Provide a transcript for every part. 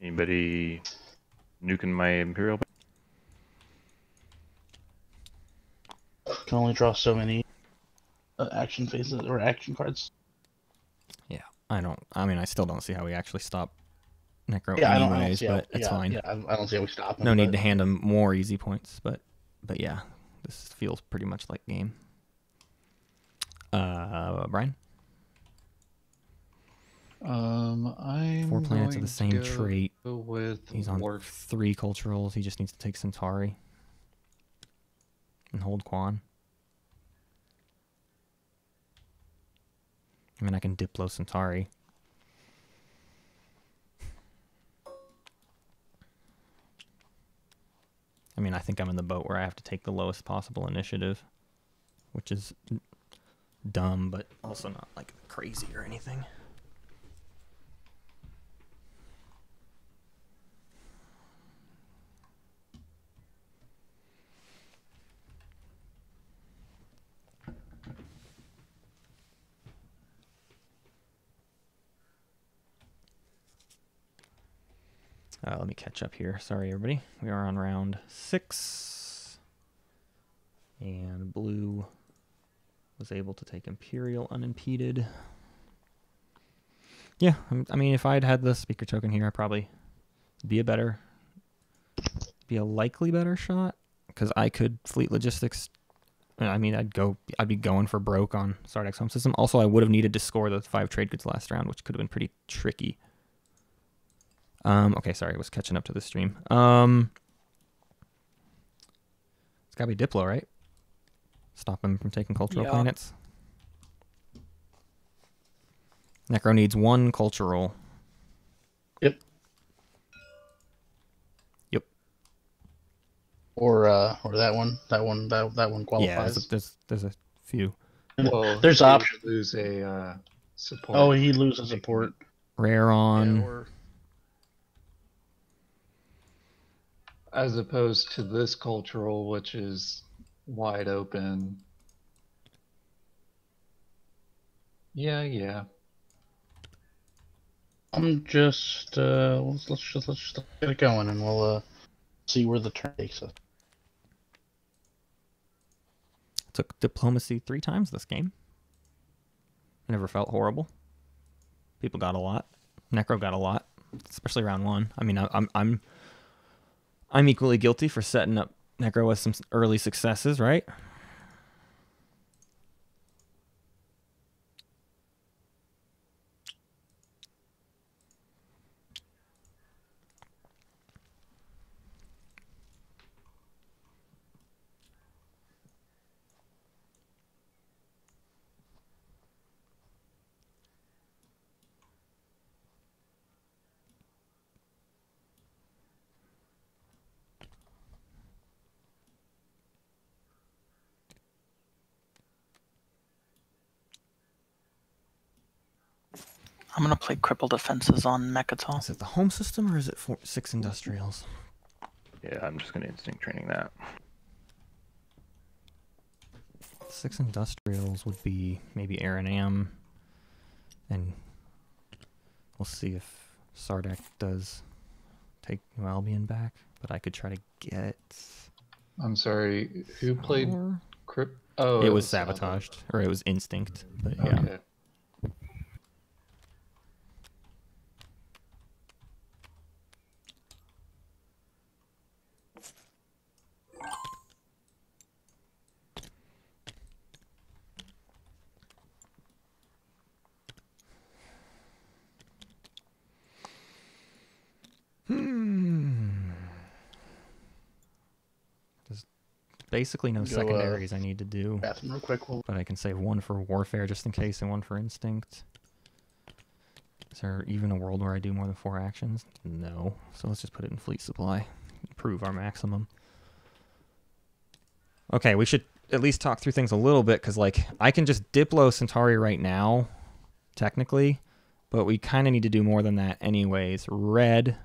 Anybody nuking my Imperial? Can only draw so many uh, action phases or action cards. Yeah, I don't. I mean, I still don't see how we actually stop Nekro Yeah, I don't, I don't anyways, how, but it's yeah, fine. Yeah, I, I don't see how we stop him. no need but- to hand him more easy points, but but yeah, this feels pretty much like game. Uh, Brian, Um, I'm four planets of the same trait. with He's on three culturals. He just needs to take Centauri and hold Quann. I mean, I can Diplo Centauri. I mean, I think I'm in the boat where I have to take the lowest possible initiative, which is dumb, but also not like crazy or anything. Uh, let me catch up here. Sorry, everybody. We are on round six. And blue was able to take Imperial unimpeded. Yeah, I'm- mean, if I'd had the speaker token here, I'd probably be a better, be a likely better shot. Because I could fleet logistics. I mean, I'd go, I'd be going for broke on Sardakk's home system. Also, I would have needed to score the five trade goods last round, which could have been pretty tricky. Um, okay, sorry, I was catching up to the stream. Um, it's gotta be Diplo, right? Stop him from taking cultural Yeah. planets. Nekro needs one cultural. Yep. Yep. Or uh, or that one, that one, that that one Yeah, qualifies. there's a, there's, there's a few. Well, There's he would options. Lose a uh, support. oh, he loses support. Rare on. Yeah, or as opposed to this cultural, which is wide open. Yeah, yeah. I'm just uh, let's let's just let's just get it going, and we'll uh see where the turn takes us. Took diplomacy three times this game. I never felt horrible. People got a lot. Nekro got a lot, especially round one. I mean, I, I'm I'm I'm equally guilty for setting up Nekro with some early successes, right? I'm gonna play cripple defenses on Mecatol. Is it the home system or is it four, six industrials? Yeah, I'm just gonna instinct training that. Six industrials would be maybe Arinam, and we'll see if Sardakk does take New Albion back. But I could try to get. I'm sorry. Who played Or- Crypt? Oh, it was sabotaged, or it was instinct. But yeah, Okay. Basically no Go, uh, secondaries I need to do, Bathroom real quick. We'll but I can save one for warfare just in case and one for instinct. Is there even a world where I do more than four actions? No. So let's just put it in fleet supply. Improve our maximum. Okay, we should at least talk through things a little bit because, like, I can just Diplo Centauri right now, technically, but we kind of need to do more than that, anyways. Red,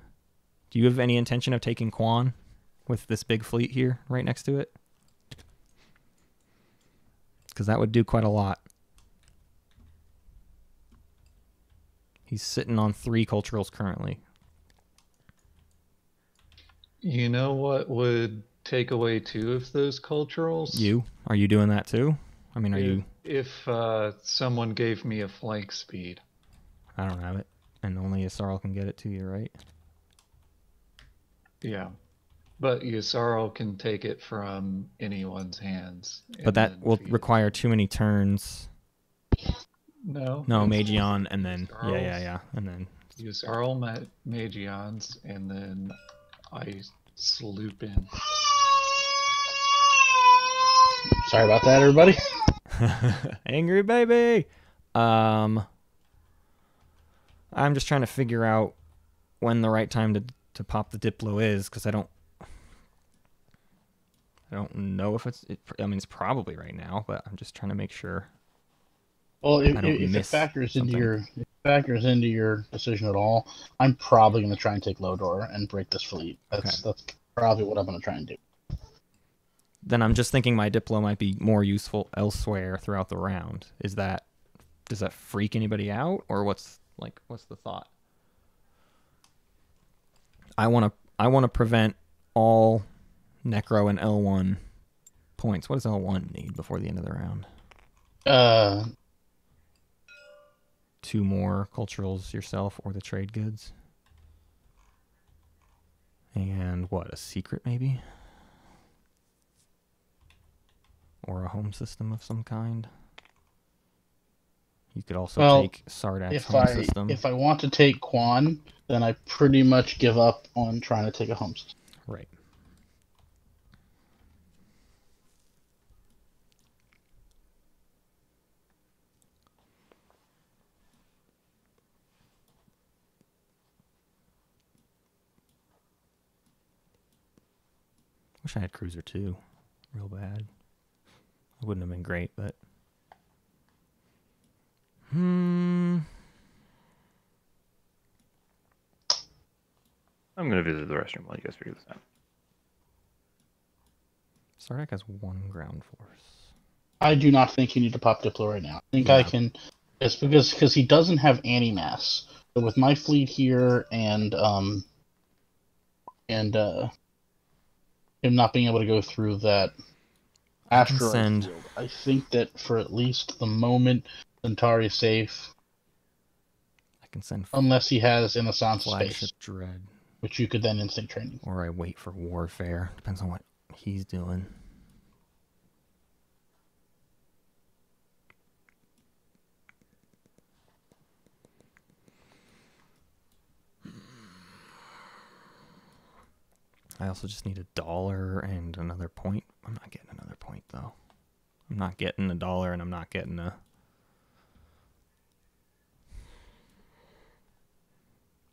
do you have any intention of taking Quann with this big fleet here right next to it? Because that would do quite a lot. He's sitting on three culturals currently. You know what would take away two of those culturals? You are you doing that too? I mean, are if, you? If uh, someone gave me a flank speed. I don't have it, and only Yssaril can get it to you, right? Yeah. But Yssaril can take it from anyone's hands. But that will feed require too many turns. No. No, it's Mageon, and then yeah, yeah, yeah, and then Yssaril Ma- Mageons, and then I sloop in. Sorry about that, everybody. Angry baby. Um I'm just trying to figure out when the right time to to pop the Diplo is cuz I don't I don't know if it's it, I mean it's probably right now, but I'm just trying to make sure. Well, if, if it factors into your if it factors into your decision at all, I'm probably going to try and take Lodor and break this fleet. That's that's probably what I'm going to try and do. Then I'm just thinking my Diplo might be more useful elsewhere throughout the round. Is that does that freak anybody out or what's like what's the thought? I want to I want to prevent all Nekro and L1 points. What does L1 need before the end of the round? Uh, Two more culturals yourself or the trade goods. And what, a secret maybe? Or a home system of some kind? You could also Well, take Sardakk's if home I system. if I want to take Quann, then I pretty much give up on trying to take a home system. Right. Wish I had Cruiser too. Real bad. It wouldn't have been great, but. Hmm. I'm gonna visit the restroom while you guys figure this out. Sardakk has one ground force. I do not think you need to pop Diplo right now. I think I can. It's because because he doesn't have anti mass. So with my fleet here and um and uh him not being able to go through that asteroid field, I think that for at least the moment, Centauri is safe I can send unless he has Assance flagship space, dread. which you could then instant training. Or I wait for warfare. Depends on what he's doing. I also just need a dollar and another point. I'm not getting another point though. I'm not getting a dollar and I'm not getting a.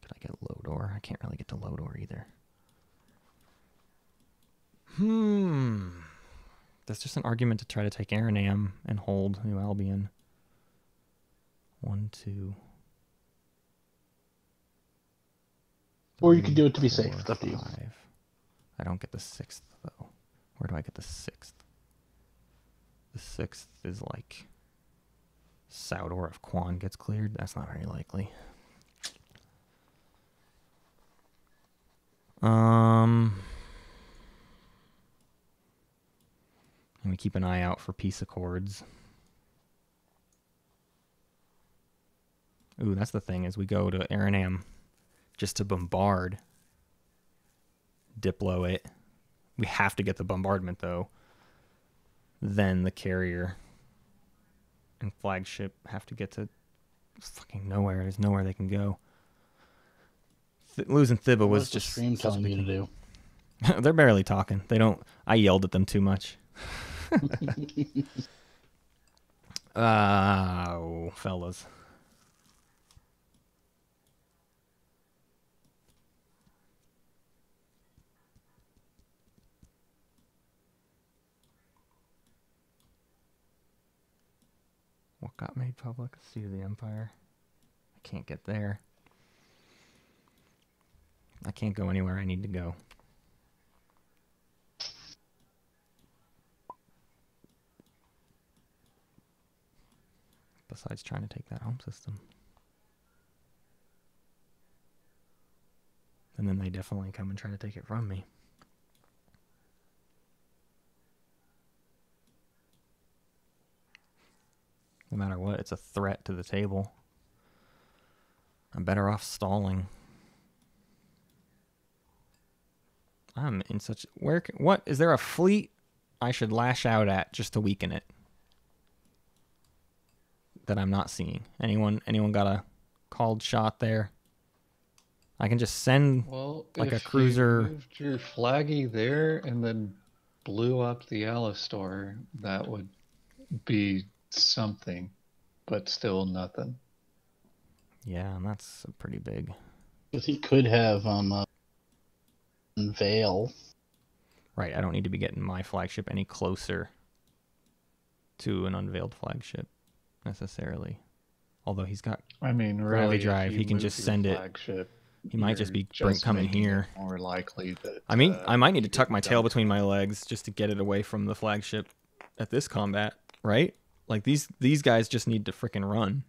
Could I get Lodor? I can't really get to Lodor either. Hmm. That's just an argument to try to take Arinam and hold New Albion. One, two. Or you could do it to be safe. It's up to you. five. I don't get the sixth though. Where do I get the sixth? The sixth is like Saudor if Quann gets cleared. That's not very likely. Um, and we keep an eye out for peace accords. Ooh, that's the thing is we go to Arinam just to bombard Diplo it. We have to get the bombardment though. Then the carrier and flagship have to get to fucking nowhere. There's nowhere they can go. Th- losing Thibah was just stream telling you to do. They're barely talking. They don't. I yelled at them too much. Oh, fellas. Got made public? Of the Empire. I can't get there. I can't go anywhere I need to go. besides trying to take that home system. And then they definitely come and try to take it from me. No matter what, it's a threat to the table. I'm better off stalling. I'm in such where c- what is there a fleet I should lash out at just to weaken it that I'm not seeing? Anyone anyone got a called shot there? I can just send Well, Like a if you cruiser- moved your flaggy there and then blew up the Alastor, that would be something, but still nothing. yeah, and that's pretty big. Because he could have um uh, Veil. Right, I don't need to be getting my flagship any closer to an unveiled flagship necessarily. Although he's got I mean, really, Drive, he can just send it. he might just be bring, coming here. More likely that. I mean, uh, I might need to tuck my tail between my legs just to get it away from the flagship at this combat, right? Like these these guys just need to freaking run,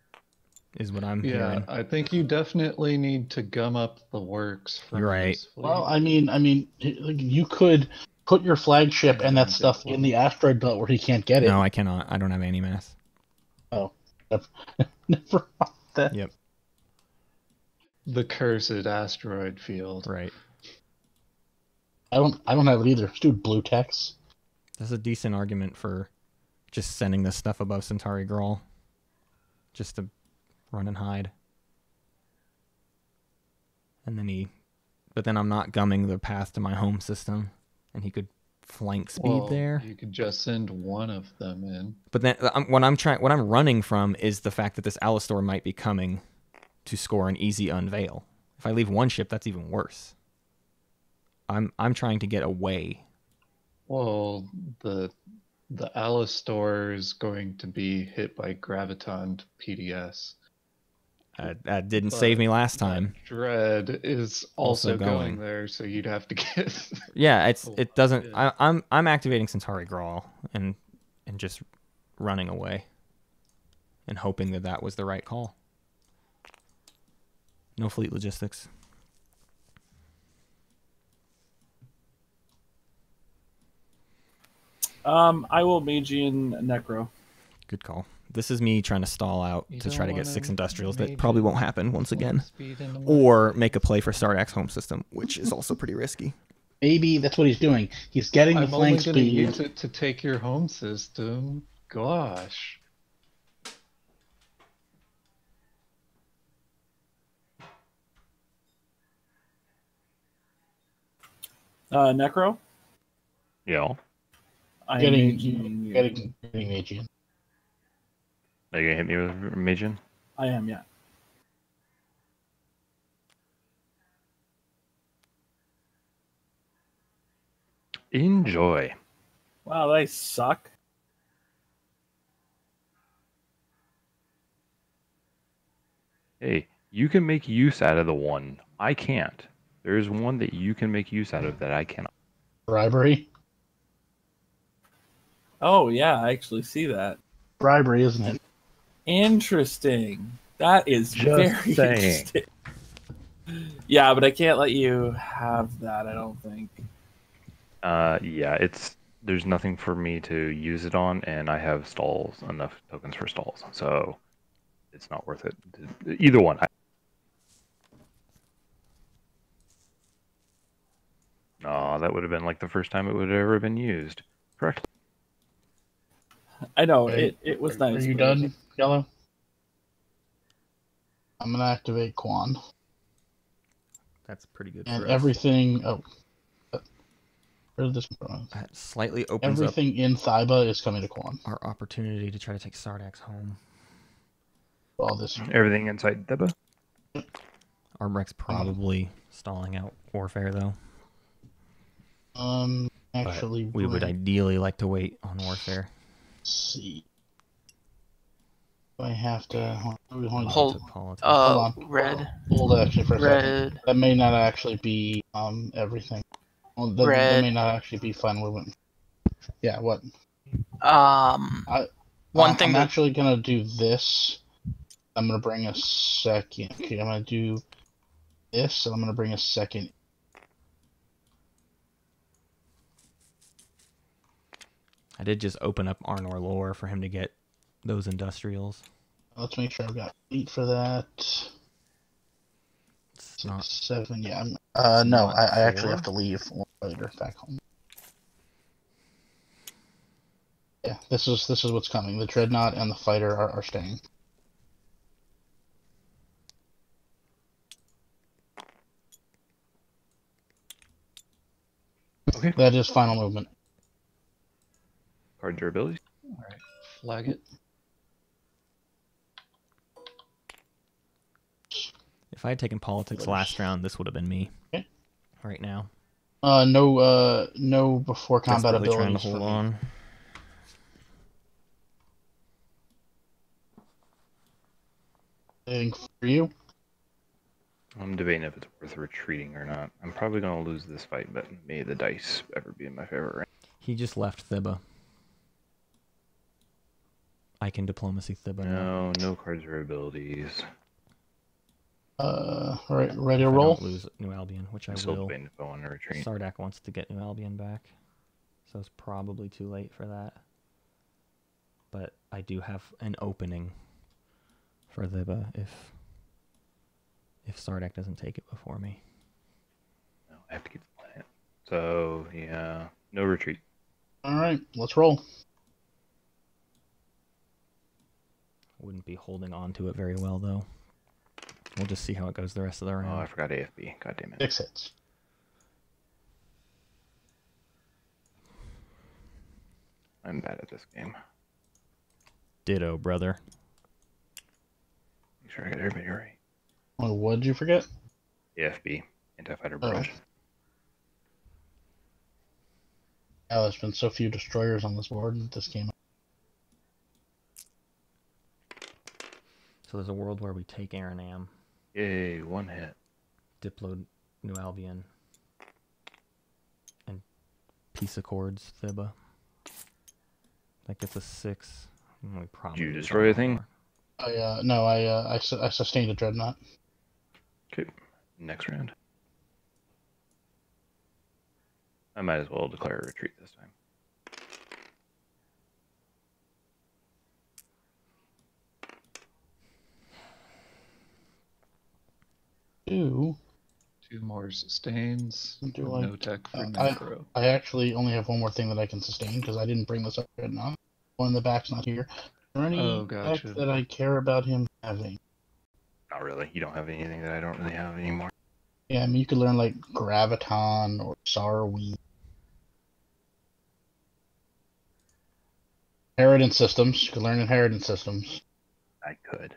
is what I'm Yeah, hearing. I think you definitely need to gum up the works. From You're right. Well, I mean, I mean, you could put your flagship and that stuff in the asteroid belt where he can't get it. No, I cannot. I don't have any mass. Oh, never mind that. Yep. the cursed asteroid field. Right. I don't. I don't have it either. Dude, blue text. That's a decent argument for just sending this stuff above Centauri Gral. Just to run and hide. And then he but then I'm not gumming the path to my home system and he could flank speed Well, there. You could just send one of them in. But then um, what I'm trying, what I'm running from is the fact that this Alastor might be coming to score an easy unveil. If I leave one ship, that's even worse. I'm I'm trying to get away. Well, the the Alastor is going to be hit by graviton PDS. Uh, that didn't But save me last time. Dread is Also also, going. going. there, so you'd have to get. Yeah, it's it doesn't. yeah. I, I'm I'm activating Centauri Gral and and just running away, and hoping that that was the right call. No fleet logistics. Um, I will Mageon Nekro. Good call. This is me trying to stall out You to try to get six industrials that probably won't happen once again. speed in the Or make a play for Sardakk's home system, which is also pretty risky. Maybe that's what he's doing. He's getting the I'm only flank going to speed. use it to take your home system. Gosh. Uh, Nekro. Yeah. I am Getting, you. getting, getting Mageon. Are you gonna hit me with Mageon? I am, yeah. Enjoy. Wow, they suck. Hey, you can make use out of the one. I can't. There's one that you can make use out of that I cannot. Bribery. Oh yeah, I actually see that. Bribery, isn't it? Interesting. That is Just very saying. interesting. Yeah, but I can't let you have that. I don't think. Uh, yeah, it's there's nothing for me to use it on, and I have stalls enough tokens for stalls, so it's not worth it. Either one. I... No, that would have been like the first time it would have ever been used. Correct. I know Okay. it. It was Are nice. you but- done, Yellow? I'm gonna activate Quann. That's pretty good And for us. everything. Oh. Where did this come from? That slightly opens up Everything in Thibah is coming to Quann. our opportunity to try to take Sardakk's home. All this. Everything inside Deba. Arborec's probably stalling out warfare though. Um, but actually, we would ideally like to wait on warfare. See. I have to hold, hold, hold, Hold- Uh, on. red, hold actually for a second. red. That may not actually be um everything. Well, that, that may not actually be final movement. Yeah. What? Um, One Um, thing I'm that actually gonna do this. I'm gonna bring a second. Okay, I'm gonna do this, and I'm gonna bring a second. I did just open up Arnor lore for him to get those industrials. Let's make sure I've got eight for that. It's Six, not seven. Yeah. I'm, uh, no, I, I actually have to leave later back home. Yeah, this is this is what's coming. The dreadnought and the fighter are, are staying. Okay. That is final movement. Card durability. All right, flag it. If I had taken politics last round, this would have been me. Okay. Right now. Uh, no, uh, no before combat Desperately trying abilities to for hold me. on. Anything for you? I'm debating if it's worth retreating or not. I'm probably gonna lose this fight, but may the dice ever be in my favor. Right? He just left Thibah. I can diplomacy Thibah. No, no cards or abilities. Uh, all right, ready to If I roll? don't lose New Albion, which I I'm still will. debating if I want to retreat. Sardakk wants to get New Albion back, so it's probably too late for that. But I do have an opening for Thibah if if Sardakk doesn't take it before me. No, I have to keep the planet. So yeah, no retreat. All right, let's roll. Wouldn't be holding on to it very well though. We'll just see how it goes the rest of the oh, round. Oh, I forgot AFB. God damn it. Six hits. I'm bad at this game. Ditto, brother. Make sure I get everybody right. Oh, what did you forget? AFB, anti-fighter Oh. barrage. Oh, there's been so few destroyers on this board that this game. So there's a world where we take Arinam, Yay, one hit. Diplo New Albion, and Peace Accords Thibah. That gets a six. Mm, We probably you destroy on a thing? I uh, no, I uh, I, su- I sustained a dreadnought. Okay, next round. I might as well declare a retreat this time. Two. Two more sustains. Do I- no tech for uh, I- nekro. I actually only have one more thing that I can sustain because I didn't bring this up dreadnought. One in the back's not here. Is there any Oh, back gotcha. that I care about him having? Not really. You don't have anything that I don't really have anymore. Yeah, I mean you could learn like Graviton or Sarween. Inheritance systems. You could learn inheritance systems. I could.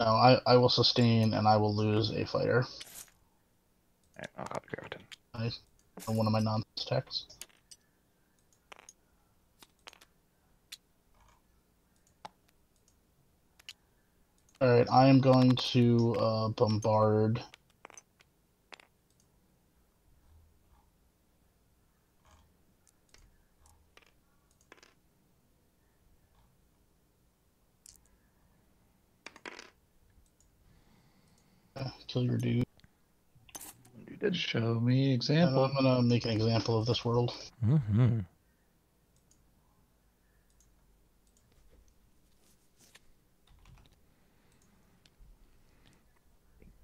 No, I, I will sustain and I will lose a fighter Alright, I'll copy Graviton. on one of my non attacks. Alright, I am going to uh, bombard. Uh, Kill your dude. You did. Show me example. I'm gonna make an example of this world. Mhm.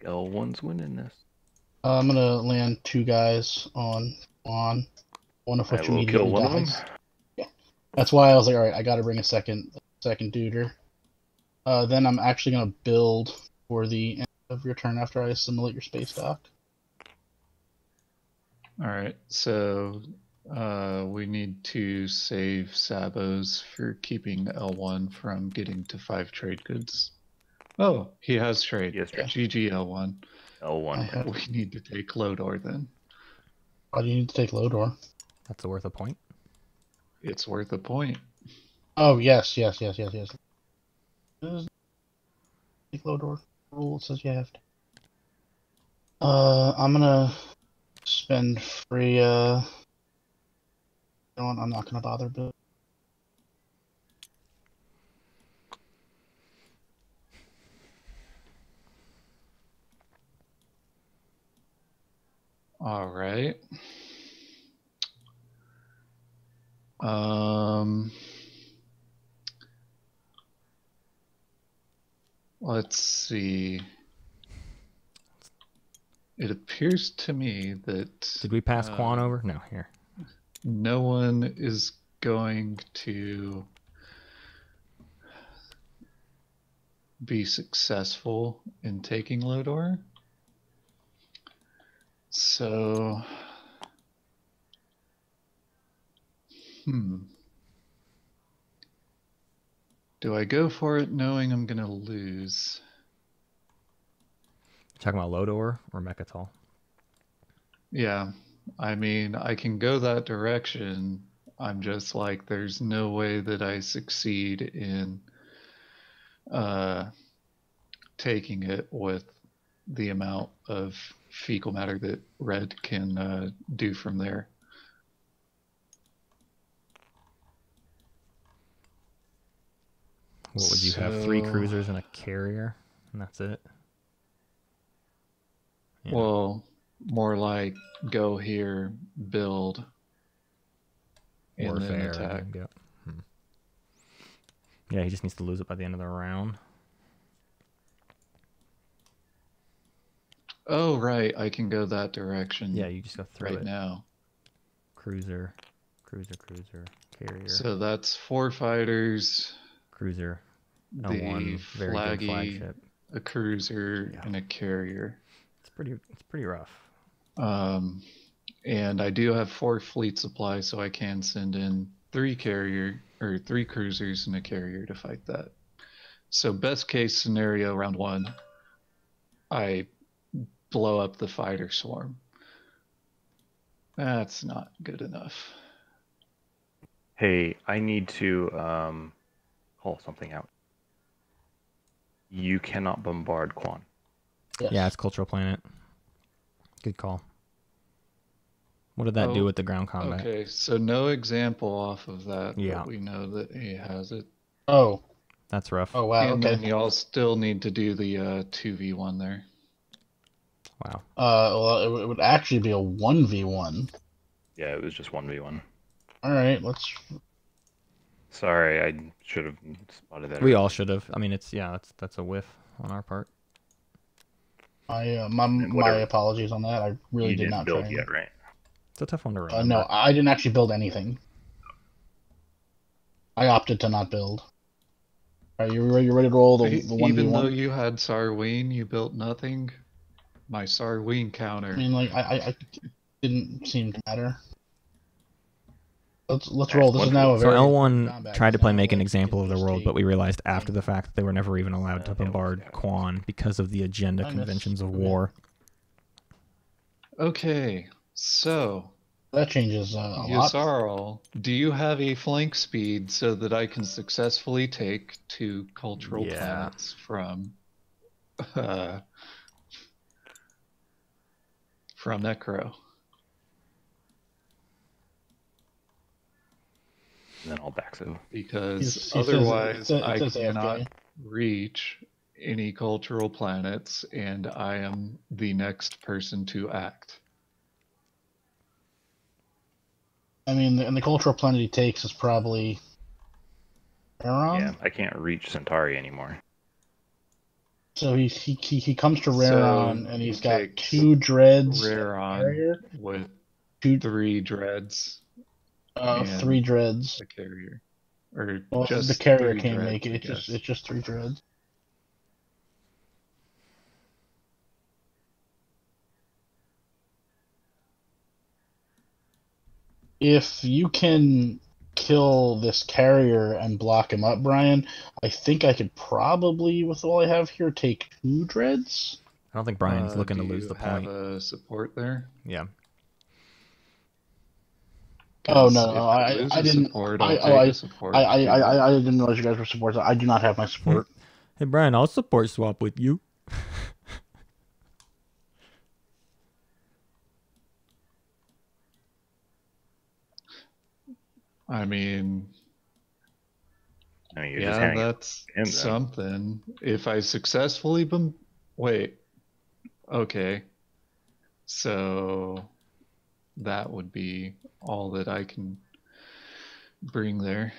L1's winning this. Uh, I'm gonna land two guys on on one of I which will immediately kill one of them. dies. That's why I was like, all right, I got to bring a second second duder. Uh, then I'm actually gonna build for the end of your turn after I assimilate your space dock. All right, so uh, we need to save Sabos for keeping L1 from getting to five trade goods. Oh, he has trade. Yes, trade. GG L1. L1. Have- We need to take Lodor then. Why do you need to take Lodor? That's worth a point. It's worth a point. Oh yes, yes, yes, yes, yes. Take Lodor rules that you have. To... Uh, I'm gonna spend free. Uh, I'm not gonna bother. But... All right. Um. Let's see. It appears to me that Did we pass Quann Uh, over? No, here. no one is going to be successful in taking Lodor. So, hmm. Do I go for it knowing I'm going to lose? Talking about Lodor or Mecatol? Yeah, I mean, I can go that direction. I'm just like, there's no way that I succeed in uh, taking it with the amount of fecal matter that Red can uh, do from there. What would you have? Three cruisers and a carrier, and that's it. Yeah. Well, more like go here, build, and Warfare. then attack. go- hmm. Yeah, he just needs to lose it by the end of the round. Oh, right, I can go that direction Yeah, you just go through right it. now. Cruiser, cruiser, cruiser, carrier, So that's four fighters, cruiser. No the one very good flagship. a cruiser, Yeah. and a carrier. It's pretty. It's pretty rough. Um, and I do have four fleet supply, so I can send in three carrier or three cruisers and a carrier to fight that. So best case scenario, round one, I blow up the fighter swarm. That's not good enough. Hey, I need to um, call something out. You cannot bombard Quann. Yes. Yeah, it's cultural planet. Good call. What did that do Oh, with the ground combat? Okay, so no example off of that. Yeah. But we know that he has it. Oh. That's rough. Oh wow. and okay. then y'all still need to do the uh, 2v1 there. Wow. Uh, well, it, would- it would actually be a one v one. Yeah, it was just one v one. All right, let's. Sorry, I should have spotted that. We earlier. all should have. I mean, it's yeah, that's that's a whiff on our part. My uh, my my apologies on that. I really you did didn't not build try. yet, right? It's a tough one to Uh, no, I didn't actually build anything. I opted to not build. Are you ready? You ready to roll the the one Even though you had Sarween, you built nothing. My Sarween counter. I counter. mean, like I, I, I didn't seem to matter. Let's let's roll. This is now a So very L1 tried to play make an example of the world, but we realized after the fact that they were never even allowed to Uh, bombard yeah. Quann because of the agenda conventions of war. Okay, so that changes uh, a lot. Yssaril, do you have a flank speed so that I can successfully take two cultural Yeah. planets from uh, from Nekro? Then I'll backso. Because He's- he says- otherwise it says- I cannot AFK. reach any cultural planets, and I am the next person to act. I mean, and the cultural planet he takes is probably. Aeron? yeah, I can't reach Centauri anymore. So he he he, he comes to So Rarron and he's he got two dreads, Rarron carrier, with two three dreads, uh, and- three dreads. the carrier, or Well, just the carrier three can't dreads, make it. It's just it's just three dreads. If you can kill this carrier and block him up, Brian, I think I could probably, with all I have here, take two dreads. I don't think Brian's Uh, looking to do lose you the have point. a support there? Yeah. Oh, 'Cause no, if no, I- lose didn't- Support, I- I'll oh, take support I, I. I, I- I didn't realize you guys were supporters. I do not have my support. Hey Brian, I'll support swap with you. I mean, I mean, you're yeah, handing that's him something. If I successfully bom- wait, okay. So that would be all that I can bring there.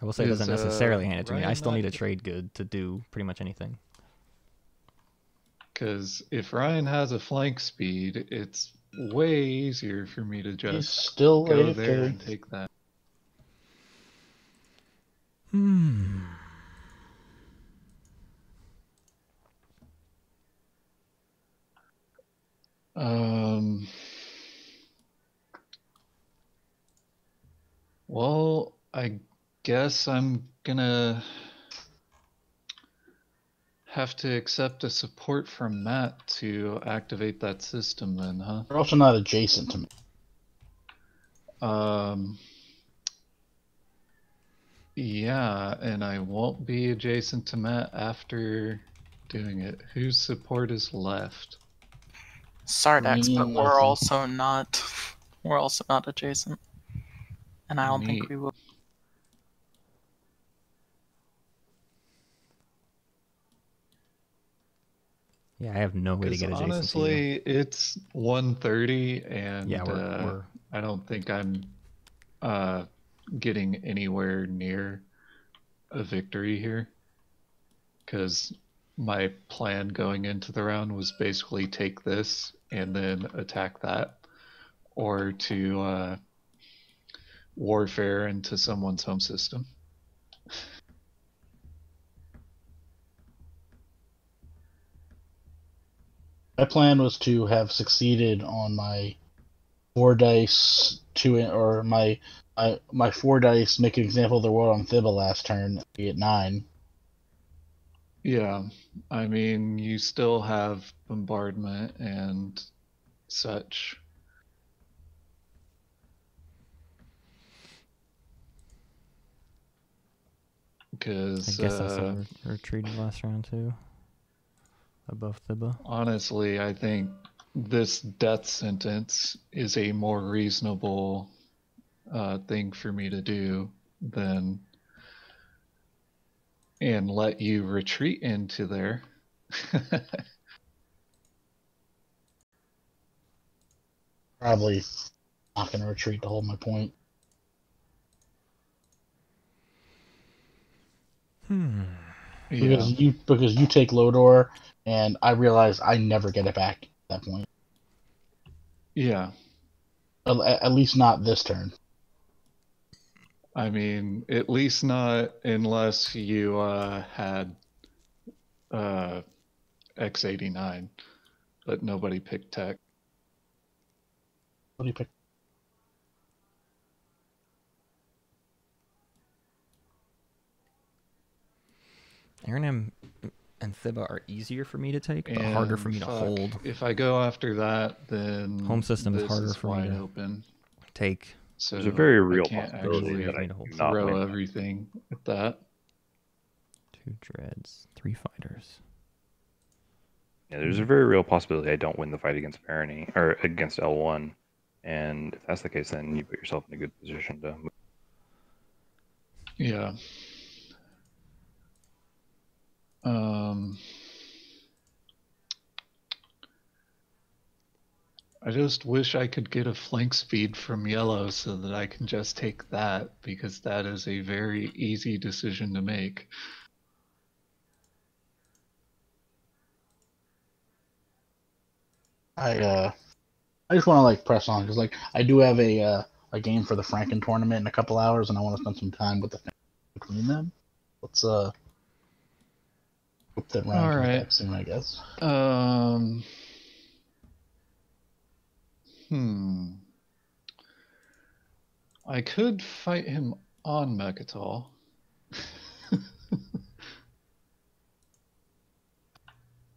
I will say it doesn't Is, uh, necessarily hand it to me. I Ryan still need a trade good to do pretty much anything. Because if Ryan has a flank speed, it's way easier for me to He's just still go there and take that. Hmm. Um. Well, I guess I'm gonna have to accept a support from Matt to activate that system then, huh? They're also not adjacent to me. Um. Yeah, and I won't be adjacent to Matt after doing it. Whose support is left? Sardax, Me but we're also not. We're also not adjacent, and I don't think we will. Yeah, I have no way to Because get adjacent honestly, it's 1:30, and Yeah, we're, uh, we're I don't think I'm uh, getting anywhere near a victory here. Because my plan going into the round was basically take this and then attack that, or to uh, warfare into someone's home system. My plan was to have succeeded on my four dice two or my my my four dice make an example of the world on Thibah last turn be at nine. Yeah, I mean, you still have bombardment and such. I Because guess I saw uh, re- retreated last round too. Above Thibah. honestly, I think this death sentence is a more reasonable uh, thing for me to do than and let you retreat into there. Probably not gonna retreat to hold my point. Hmm. yeah. Because you because you take Lodor and I realize I never get it back at that point. Yeah. At, at least not this turn. I mean, at least not unless you uh, had uh, X89, but nobody picked tech. What do you and, Thibah are easier for me to take, but harder for And me to hold. If I go after that, then Home system is this harder for me wide to- open. Take. So There's a very real possibility actually that I to hold do not throw win. everything at that. Two dreads, three fighters. Yeah, there's a very real possibility I don't win the fight against Barony or against L1, and if that's the case, then you put yourself in a good position to. move. Yeah. Um, I just wish I could get a flank speed from yellow so that I can just take that because that is a very easy decision to make. I uh I just want to like press on because like I do have a uh, a game for the Franken tournament in a couple hours and I want to spend some time with the between them. Let's uh hope that Ryan All comes right. back soon. I guess. Um. Hmm. I could fight him on Mecatol.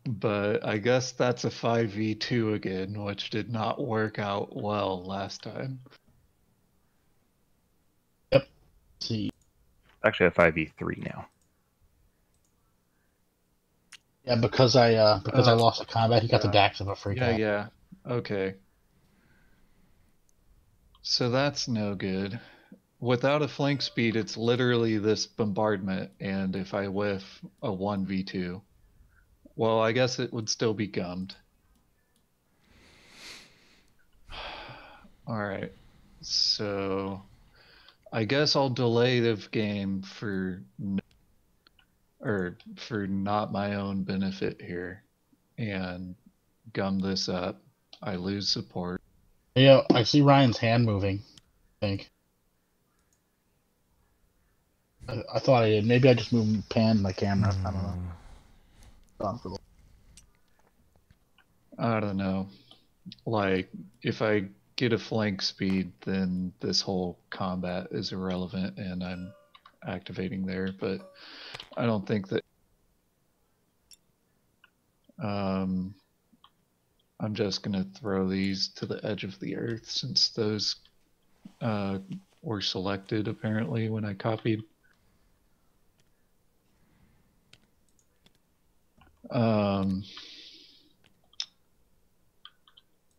but I guess that's a 5v2 again, which did not work out well last time. Yep. see, Actually, a five v three now. Yeah, because I uh because I Uh, lost the combat, he got the. Dax of a freak Yeah, out. yeah. Okay. So that's no good. Without a flank speed, it's literally this bombardment, and if I whiff a 1v2, well, I guess it would still be gummed. All right. So I guess I'll delay the game for n- or for not my own benefit here and gum this up. I lose support. Yeah, I see Ryan's hand moving. I think. I, I thought I did. Maybe I just moved panned my camera. I don't know. Mm, Gone for I don't know. Like if I get a flank speed, then this whole combat is irrelevant and I'm activating there, but I don't think that um I'm just gonna throw these to the edge of the earth since those uh were selected apparently when I copied. Um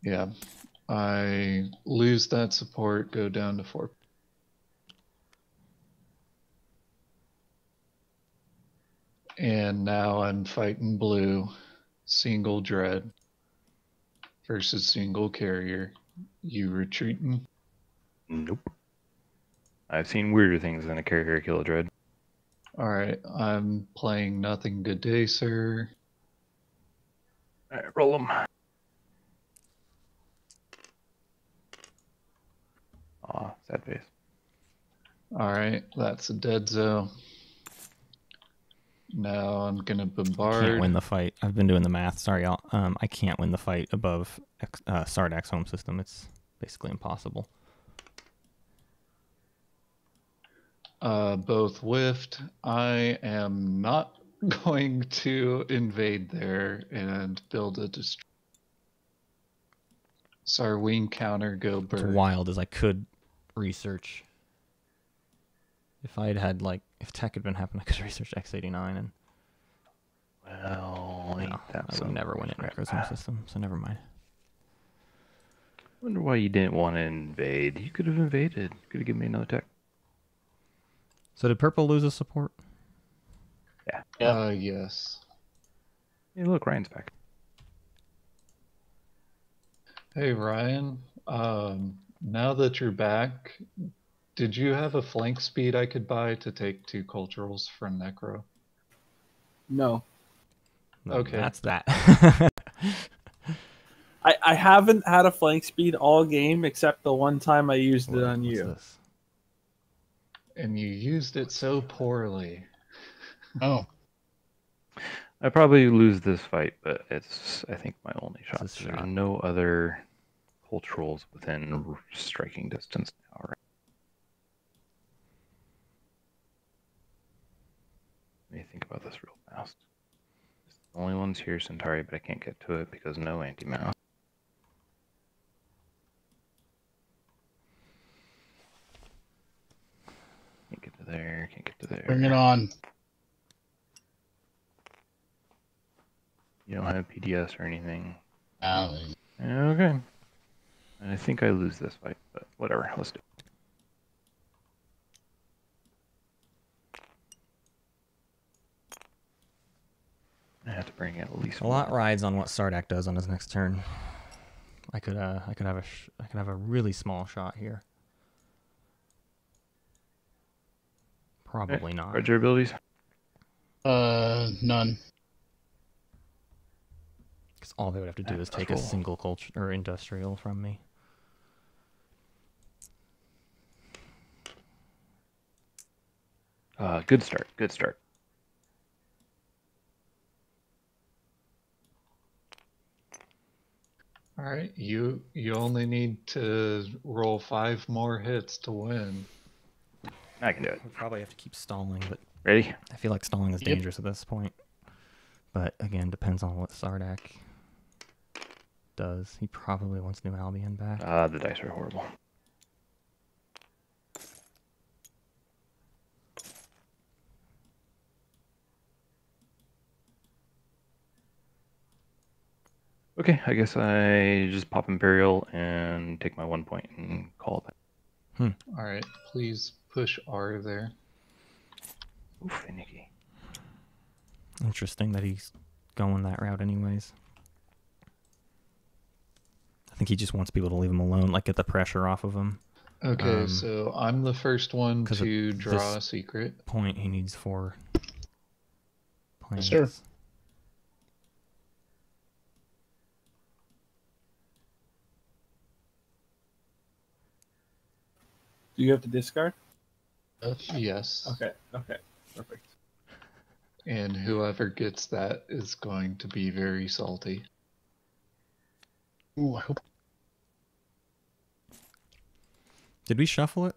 yeah, I lose that support, go down to four. And now I'm fighting blue, single dread versus single carrier. You retreating? Nope. I've seen weirder things than a carrier kill a dread. Alright, I'm playing nothing good day, sir. Alright, roll them. Aw, sad face. Alright, that's a dead zone. Now I'm gonna bombard. Can't win the fight. I've been doing the math. Sorry, I'll, um, I can't win the fight above X, uh, Sardakk's home system. It's basically impossible. uh, both whiffed. I am not going to invade there and build a dist- Sarween counter go bird. wild as I could research. If I had had like, if tech had been happening, I could research X89 and Well, no, that I would never win it in crap. Nekro's system. So never mind. wonder why you didn't want to invade. You could have invaded. Could have given me another tech. So did purple lose a support? Yeah. Uh, yes. Hey, look, Ryan's back. Hey Ryan, um, now that you're back, did you have a flank speed I could buy to take two culturals from Nekro? No. No, Okay. That's that. I, I haven't had a flank speed all game except the one time I used it on you. this? And you used it so poorly. Oh, I probably lose this fight, but it's I think my only shot. This is There's shot. no other culturals within striking distance now, right? Let me think about this real fast. The only one's here, Centauri, but I can't get to it because no anti-mass. Can't get to there, can't get to there. bring it on. You don't have PDS or anything. Okay. I think I lose this fight, but whatever. Let's do it. I have to bring at least A lot rides on what Sardakk does on his next turn. I could uh I could have a sh- I could have a really small shot here. Probably not. Read your abilities. uh, none. Because all they would have to do Yeah, is that's take a single culture or industrial from me. Uh, good start. Good start. All right, you you only need to roll five more hits to win. I can do it. We probably have to keep stalling, but Ready? I feel like stalling is Yep. dangerous at this point. But again, depends on what Sardakk does. He probably wants New Albion back. Ah, the dice are horrible. Okay, I guess I just pop Imperial and take my one point and call it. All right, please push R there. Ooh, finicky. Interesting that he's going that route anyways. I think he just wants people to leave him alone, like get the pressure off of him. Okay, Um, so I'm the first one to draw this- a secret. Point he needs four planes. sir. Do you have to discard? Uh, yes. Okay. Okay. Perfect. And whoever gets that is going to be very salty. Ooh, I hope Did we shuffle it?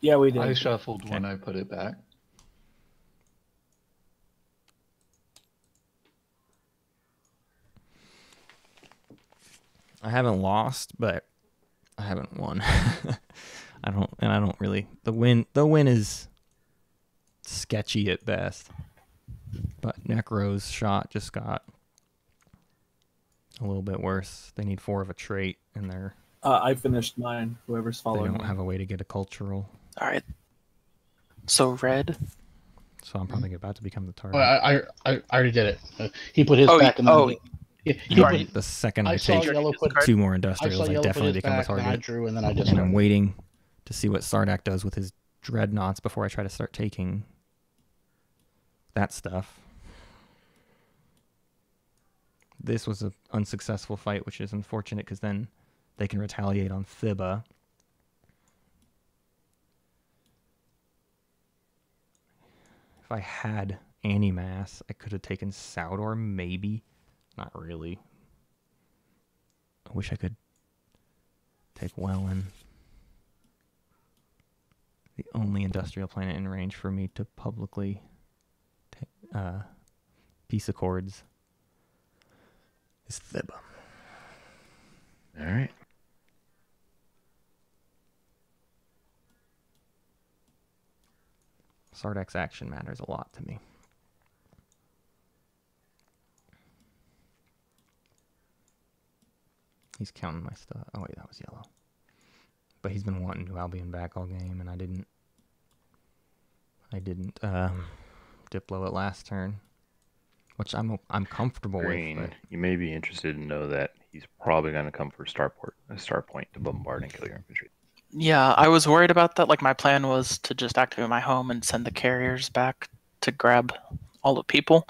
Yeah, we did. I shuffled Okay. when I put it back. I haven't lost, but I haven't won. I don't, and I don't really. The win, the win is sketchy at best. But Nekro's shot just got a little bit worse. They need four of a trait, and they're uh, I finished mine. Whoever's they don't me. have a way to get a cultural. All right. So red. So I'm probably about to become the target. Oh, I, I, I I already did it. Uh, he put his Oh, back in the. oh, yeah, he you put- the second I, I take two more industrials, saw I, definitely become back, the then I target. drew, and then I just. And I'm waiting to see what Sardakk does with his dreadnoughts before I try to start taking that stuff. This was an unsuccessful fight, which is unfortunate because then they can retaliate on Thibah. If I had anti-mass, I could have taken Saudor, maybe. Not really. I wish I could take Wellon. The only industrial planet in range for me to publicly take uh, peace accords is Thibah. All right. Sardakk's action matters a lot to me. He's counting my stuff. Oh wait, that was yellow. But he's been wanting New Albion back all game, and I didn't. I didn't um, diplo it last turn, which I'm I'm comfortable Green, with. you may be interested to know that he's probably going to come for starport, a star point to bombard and kill your infantry. Yeah, I was worried about that. Like my plan was to just activate my home and send the carriers back to grab all the people.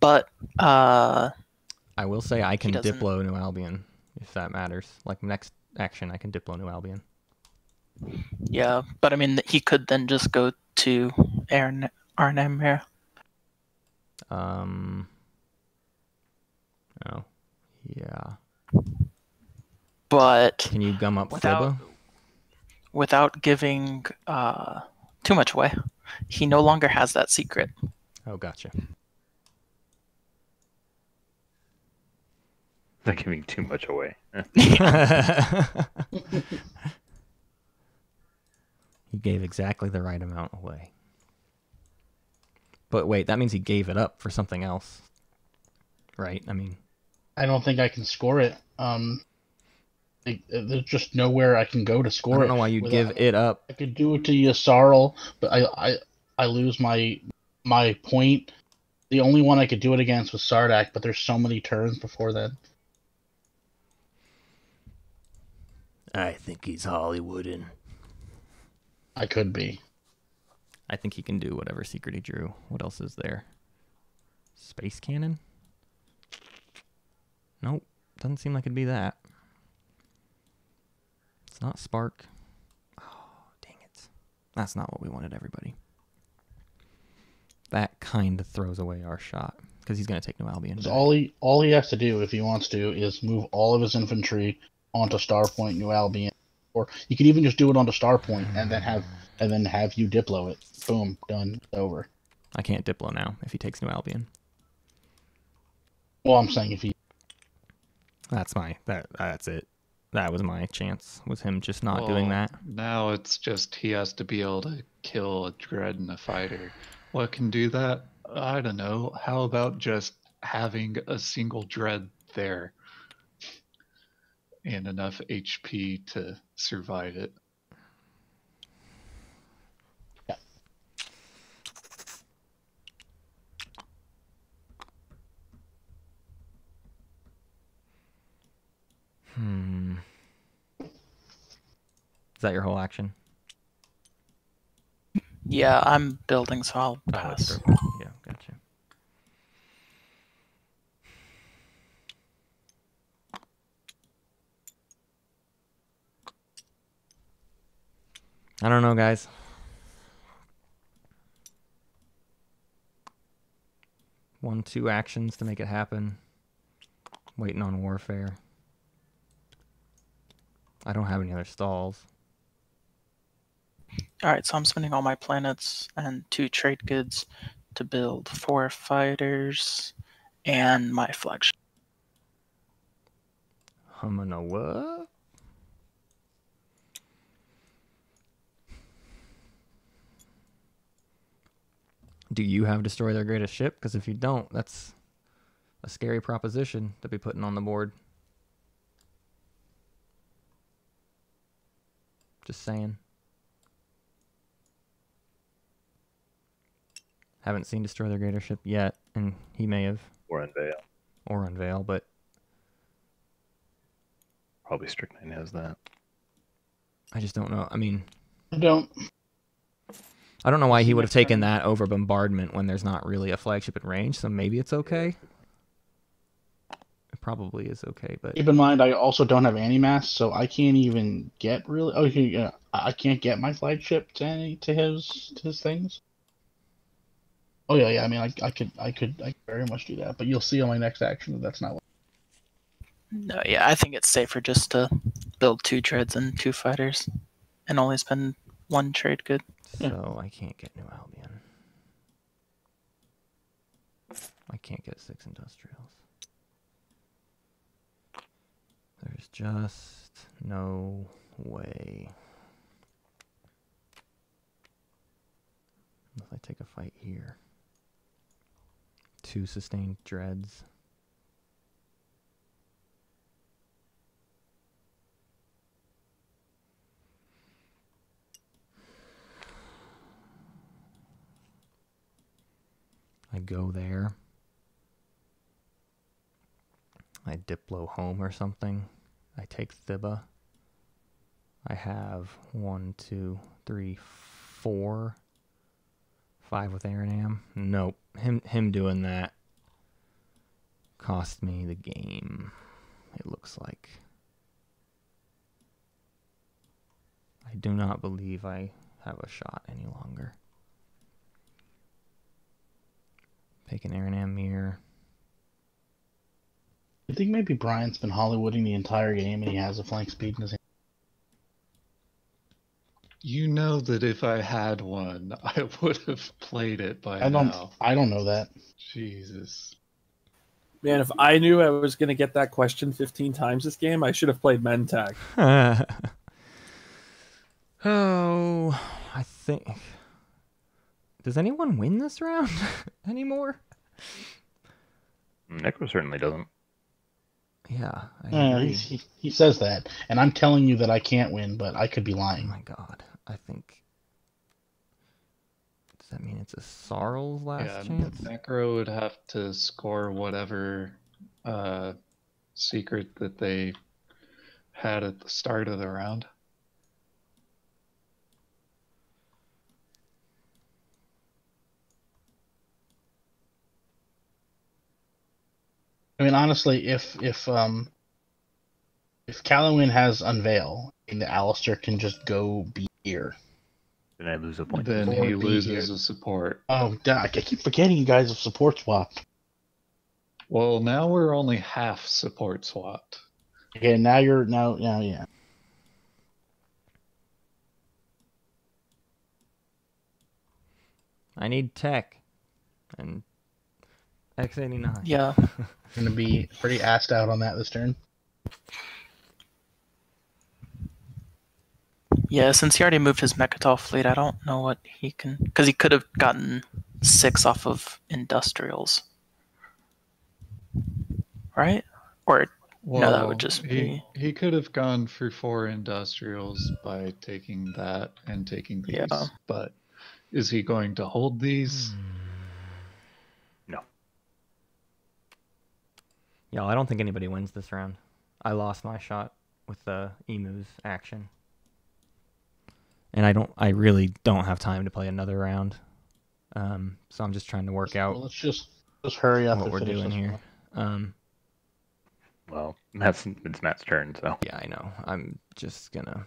But uh I will say I can doesn't- diplo New Albion if that matters. Like next action, I can diplo New Albion. yeah, but I mean he could then just go to Arn Arnhem here. Um. Oh, yeah. But Can you gum up Without- Thibah? without giving uh too much away, he no longer has that secret. Oh, gotcha. Not giving too much away. he gave exactly the right amount away. But wait, that means he gave it up for something else, right? I mean, I don't think I can score it. Um, like, uh, there's just nowhere I can go to score. I don't it. know why you'd give it up. I could do it to Yssaril, but I, I I lose my my point. The only one I could do it against was Sardakk, but there's so many turns before that. I think he's Hollywooding. I could be. I think he can do whatever secret he drew. What else is there? Space cannon? Nope. Doesn't seem like it'd be that. It's not spark. Oh, dang it. That's not what we wanted, everybody. That kind of throws away our shot because he's going to take New Albion. 'Cause back. all he all he has to do if he wants to is move all of his infantry onto Starpoint, New Albion, or you could even just do it onto Starpoint and then have and then have you Diplo it. Boom, done, over. I can't Diplo now if he takes New Albion. Well, I'm saying if he That's my that that's it. That was my chance. Was him just not doing that? Now it's just he has to be able to kill a dread and a fighter. What can do that? I don't know. How about just having a single dread there and enough HP to survive it. Hmm. Is that your whole action? Yeah, I'm building, so I'll oh, pass. Oh, I don't know, guys. One, two actions to make it happen. Waiting on warfare. I don't have any other stalls. All right, so I'm spending all my planets and two trade goods to build four fighters and my flagship. I'm gonna what? Do you have destroy their greatest ship? Because if you don't, that's a scary proposition to be putting on the board. Just saying. Haven't seen destroy their greater ship yet, and he may have Or unveil. or unveil, but Probably Strychnine has that. I just don't know. I mean, I don't. I don't know why he would have taken that over bombardment when there's not really a flagship in range. So maybe it's okay. It probably is okay, but Keep in mind, I also don't have anti-mass, so I can't even get really. Oh, yeah, uh, I can't get my flagship to any to his to his things. Oh yeah, yeah. I mean, I, I could, I could, I could very much do that. But you'll see on my next action that that's not. What... No, yeah, I think it's safer just to build two treads and two fighters and only spend one trade good. Yeah. so I can't get New Albion. I can't get six industrials. There's just no way. Unless I take a fight here. Two sustained dreads. I go there. I diplo home or something. I take Thibah. I have one, two, three, four, five with Arinam. Nope. Him him doing that cost me the game. It looks like. I do not believe I have a shot any longer. Take an Arinam mirror. I think maybe Brian's been Hollywooding the entire game, and he has a flank speed in his hand. You know that if I had one, I would have played it by I don't, now. I don't know that. Jesus. Man, if I knew I was going to get that question 15 times this game, I should have played Mentak. oh, I think. Does anyone win this round anymore? Nekro certainly doesn't. Yeah, I Uh, agree. he, he, he says that, and I'm telling you that I can't win, but I could be lying. Oh lying. my god, I think. Does that mean it's a Sarl's last yeah, chance? Nekro would have to score whatever uh, secret that they had at the start of the round. I mean, honestly, if if um if Callowin has unveil, and the Alastor can just go be here. Then I lose a point. Then he loses here. a support. Oh, da- I keep forgetting you guys have support swapped. Well, now we're only half support swapped. Okay, now you're now now yeah. I need tech. And X89. Yeah, Gonna be pretty assed out on that this turn. yeah. Since he already moved his Mecatol fleet, I don't know what he can because he could have gotten six off of industrials, right? Or No, that would just he, he could have gone for four industrials by taking that and taking these. Yeah. But is he going to hold these? Hmm. Y'all, I don't think anybody wins this round. I lost my shot with the emu's action. and I don't. I really don't have time to play another round. Um, so I'm just trying to work Well, out let's just just hurry up what we're doing here. one. Um, Well, Matt's it's Matt's turn, so yeah, I know. I'm just gonna.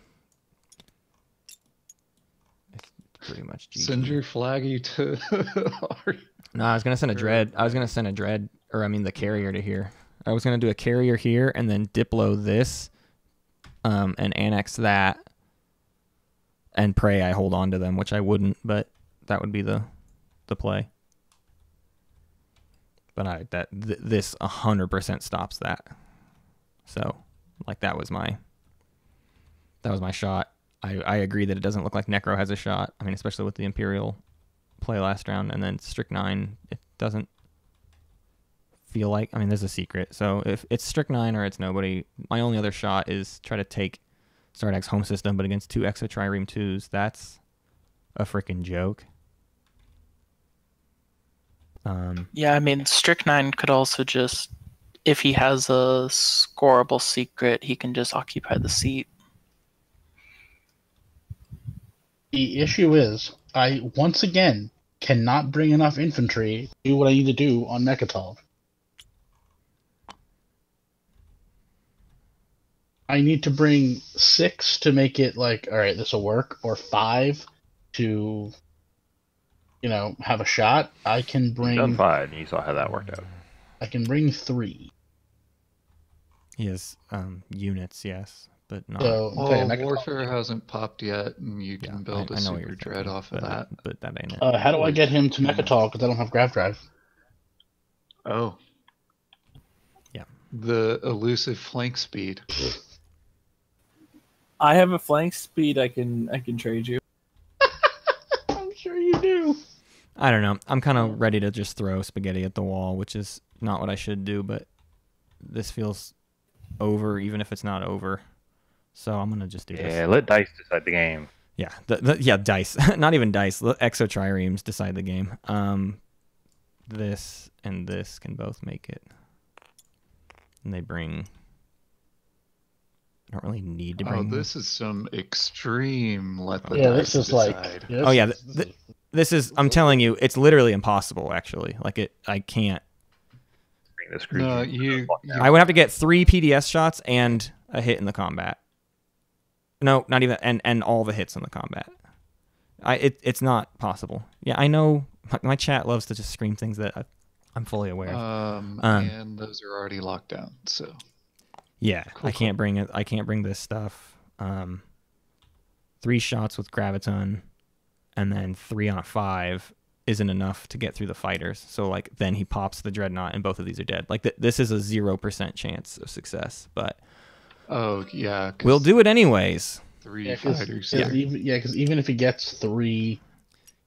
It's pretty much GG. Send your flaggy to. No, I was gonna send a Or- dread. I was gonna send a dread, or I mean the carrier to here. I was gonna do a carrier here and then diplo this, um, and annex that, and pray I hold on to them, which I wouldn't, but that would be the, the play. But I that th- this hundred percent stops that. So, like that was my. That was my shot. I I agree that it doesn't look like Nekro has a shot. I mean, especially with the Imperial play last round, and then Strychnine, it doesn't feel like. I mean, there's a secret. So if it's Strychnine or it's nobody, my only other shot is try to take Sardakk's home system, but against two Exo Trireme 2s, that's a freaking joke. Um, Yeah, I mean, Strychnine could also just, if he has a scoreable secret, he can just occupy the seat. The issue is, I once again cannot bring enough infantry to do what I need to do on Nekatov. I need to bring six to make it like, all right, this will work, or five to, you know, have a shot. I can you done bring, fine. You saw how that worked out. I can bring three. he has um, units, yes, but not. So, well, okay, Nekatov- warfare hasn't popped yet, and you yeah, can I- build I a know super dread off of but, that. But that ain't it. uh, how do I get him to Nekatov because I don't have grav drive? Oh. Yeah. The elusive flank speed. I have a flank speed I can I can trade you. I'm sure you do. I don't know. I'm kind of ready to just throw spaghetti at the wall, which is not what I should do, but this feels over, even if it's not over. So I'm gonna just do this. Yeah, let dice decide the game. Yeah, the, the, yeah, dice, not even dice. The exo triremes decide the game. Um, this and this can both make it, and they bring. I don't really need to bring. Oh, bring. this is some extreme. Let the Yeah, dice this is like. decide. yeah, Oh, yeah, this- th- th- is- This is. I'm telling you, it's literally impossible. Actually, like it. I can't. Bring the screw. No, you. you I would have to get three PDS shots and a hit in the combat. No, not even and and all the hits in the combat. I it it's not possible. Yeah, I know. My, my chat loves to just scream things that I, I'm fully aware of. um, Um, and those are already locked down. So yeah, cool, I can't bring it. I can't bring this stuff. Um, three shots with graviton, and then three on a five isn't enough to get through the fighters. So like then he pops the dreadnought, and both of these are dead. Like th- this is a zero percent chance of success, but Oh yeah, we'll do it anyways. Three Yeah, because fighters. Yeah. even, yeah, 'cause even if he gets three,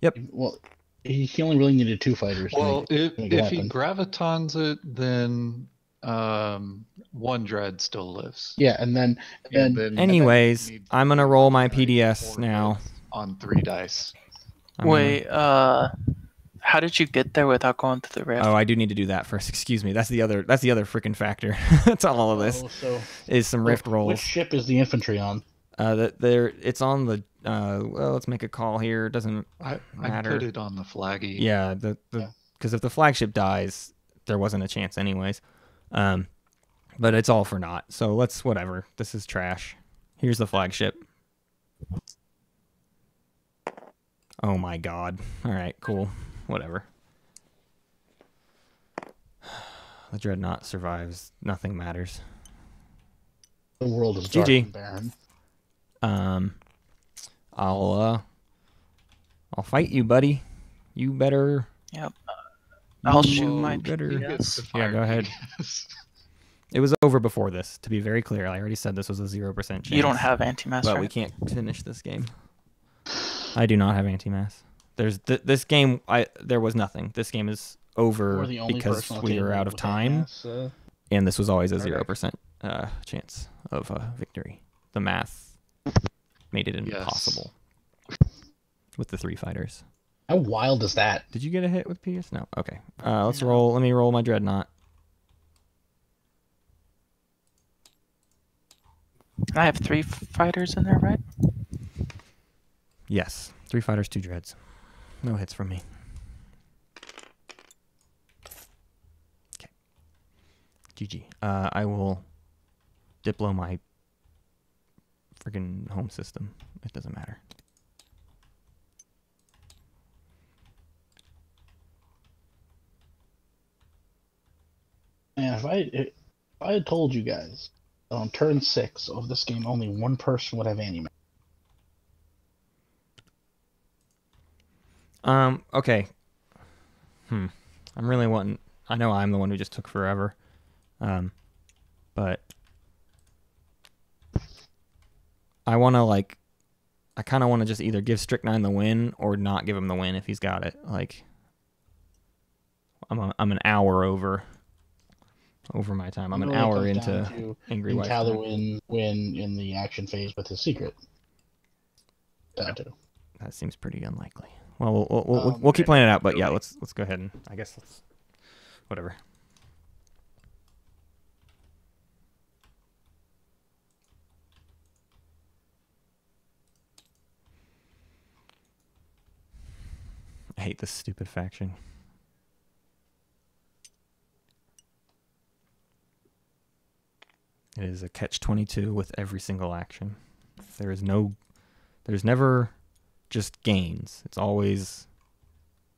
Yep. Well, he, he only really needed two fighters. Well, make if make if he gravitons it, then um, one dread still lives. yeah, and then and then Anyways, you need I'm gonna roll my PDS now. on three dice. I'm gonna- Wait, uh, how did you get there without going through the rift? Oh, I do need to do that first. Excuse me. That's the other. That's the other freaking factor that's all of this Oh, so is some rift rolls Which ship is the infantry on? Uh, that there. It's on the. Uh, well, let's make a call here. It doesn't I, I put it on the flaggy. Yeah, the the Yeah. because if the flagship dies, there wasn't a chance anyways. Um, but it's all for naught. So let's whatever. This is trash. Here's the flagship. Oh my god. All right, cool. Whatever. The dreadnought survives. Nothing matters. The world is dark GG. and barren. Um, I'll uh, I'll fight you, buddy. You better. Yep. I'll you shoot my better- He gets to PDS. Yeah, go ahead. It was over before this. To be very clear, I already said this was a zero percent chance. You don't have anti-mass, But right? we can't finish this game. I do not have anti-mass. There's th- this game. I there was nothing. This game is over We're because person on the we were out of time, AMS, uh, and this was always a Okay. zero percent uh, chance of uh, victory. The math made it Yes. impossible with the three fighters. How wild is that? Did you get a hit with PS? No. Okay. Uh, let's roll. Let me roll my dreadnought. I have three fighters in there, right? Yes, three fighters, two dreads. No hits from me. Okay. GG. Uh, I will diplo my friggin' home system. It doesn't matter. Man, if I if I had told you guys that on turn six of this game only one person would have anime, Um. Okay. Hmm. I'm really wanting. I know I'm the one who just took forever. Um. But I want to like. I kind of want to just either give Strychnine the win or not give him the win if he's got it. Like. I'm a, I'm an hour over. Over my time. I'm an hour into Angry can Wife. Win win in the action phase with his secret. Down to. That seems pretty unlikely. Well, we'll we'll, we'll, Um, we'll keep playing it out, but yeah, let's let's go ahead and I guess let's whatever. I hate this stupid faction. It is a catch 22 with every single action. There is no there's never just gains. It's always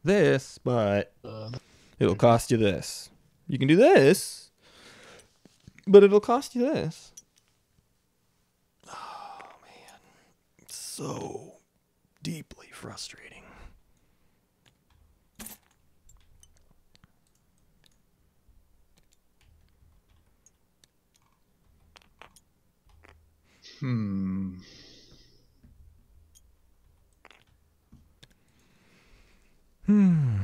this, but Uh, it'll cost you this. You can do this, but it'll cost you this. Oh man. It's so deeply frustrating. Hmm. Hmm.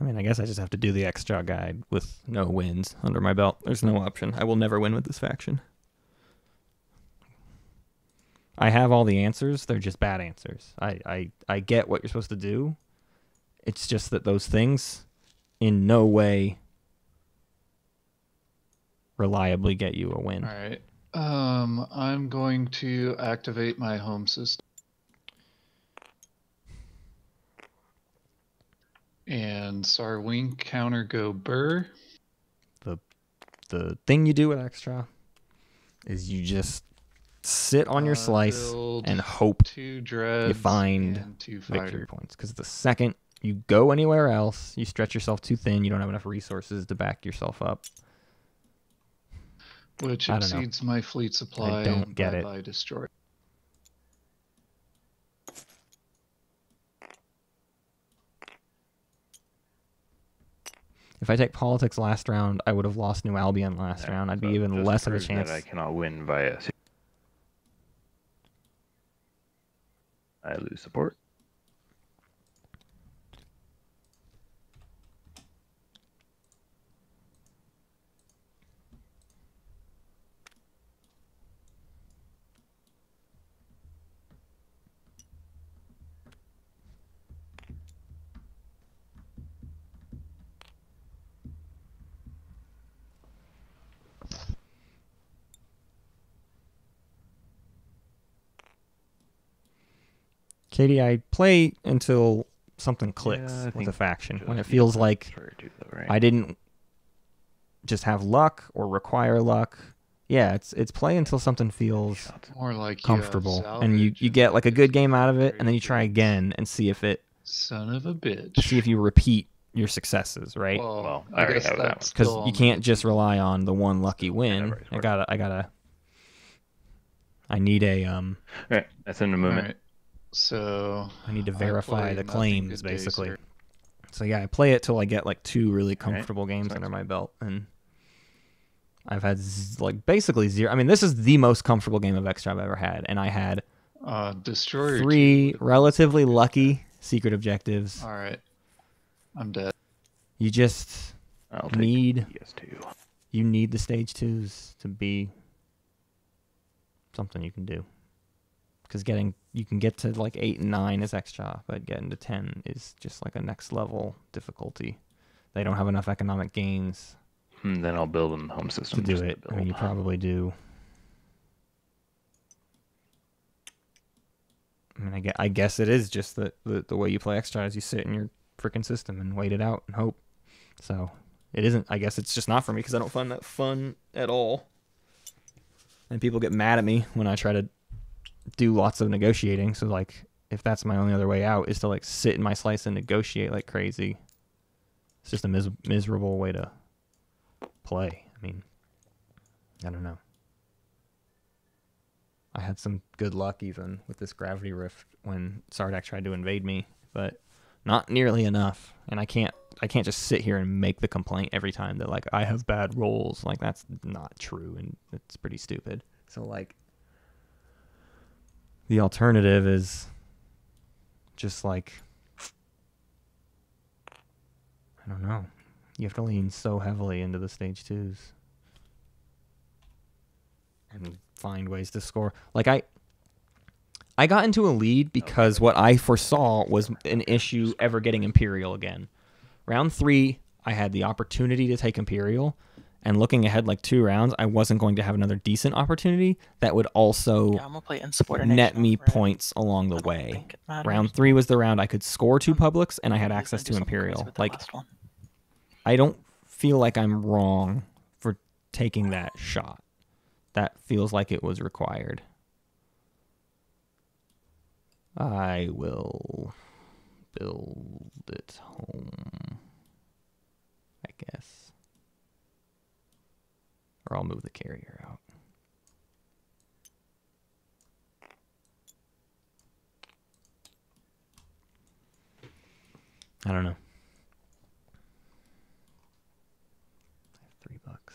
I mean, I guess I just have to do the Xxcha guide with no wins under my belt. There's no option. I will never win with this faction. I have all the answers. They're just bad answers. I, I, I get what you're supposed to do. It's just that those things in no way reliably get you a win. All right. Um, I'm going to activate my home system. And Sarween counter go burr. The the thing you do with Xxcha is you just sit on your Uh, slice and hope dreads find two victory points. Because the second you go anywhere else, you stretch yourself too thin. You don't have enough resources to back yourself up. Which I don't know. exceeds my fleet supply. don't and get it. bye-bye destroy. If I take politics last round, I would have lost New Albion last Yeah, round. I'd so be even less of a prove that chance. I cannot win via. I lose support. Katie, I play until something clicks I with think a faction. When it feels like Destroyer too, though, right? I didn't just have luck or require luck. Yeah, it's it's play until something feels More like you have comfortable, and you you get like a good game out of it, and then you try again and see if it Son of a bitch. see if you repeat your successes, right? Well, Well, I I, already guess have that that's Because you can't the- just rely on the one lucky win. never I gotta I gotta I need a um Alright, that's in the All movement. Right. So I need to verify the claims basically. So yeah, I play it till I get like two really Alright, comfortable games sounds under my belt, and I've had z- like basically zero. I mean, this is the most comfortable game of Xxcha I've ever had, and I had Uh, Destroyer. three relatively lucky secret objectives. All right. I'm dead. You just I'll take need PS2. you need the stage twos to be something you can do. Because getting you can get to like eight and nine is extra, but getting to ten is just like a next level difficulty. They don't have enough economic gains Hmm, then I'll build a home system to do it. I mean, you probably do. I mean, I guess, I guess it is just the, the the way you play Xxcha is you sit in your freaking system and wait it out and hope. So it isn't. I guess it's just not for me because I don't find that fun at all. And people get mad at me when I try to do lots of negotiating. So like, if that's my only other way out is to like sit in my slice and negotiate like crazy. It's just a mis- miserable way to play. I mean, I don't know. I had some good luck even with this gravity rift when Sardakk tried to invade me, but not nearly enough. And I can't I can't just sit here and make the complaint every time that like I have bad rolls. Like that's not true and it's pretty stupid. So like the alternative is just like I don't know. You have to lean so heavily into the stage twos and find ways to score. Like I I got into a lead because what I foresaw was an issue ever getting Imperial again. Round 3, I had the opportunity to take Imperial and looking ahead like two rounds, I wasn't going to have another decent opportunity that would also Yeah, net me right? points along the way. think it matters. Round 3 was the round I could score two hmm. publics and I had access to do something crazy Imperial. Like. I don't feel like I'm wrong for taking that shot. That feels like it was required. I will build it home. I guess. Or I'll move the carrier out. I don't know. I have three bucks.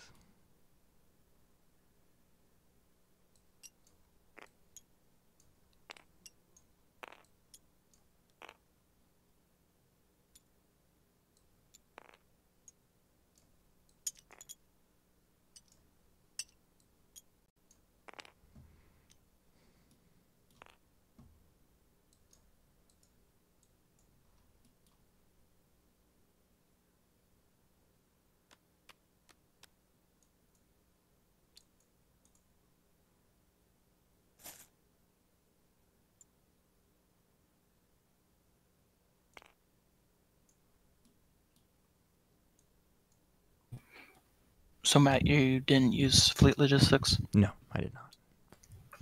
So Matt, you didn't use fleet logistics. No, I did not.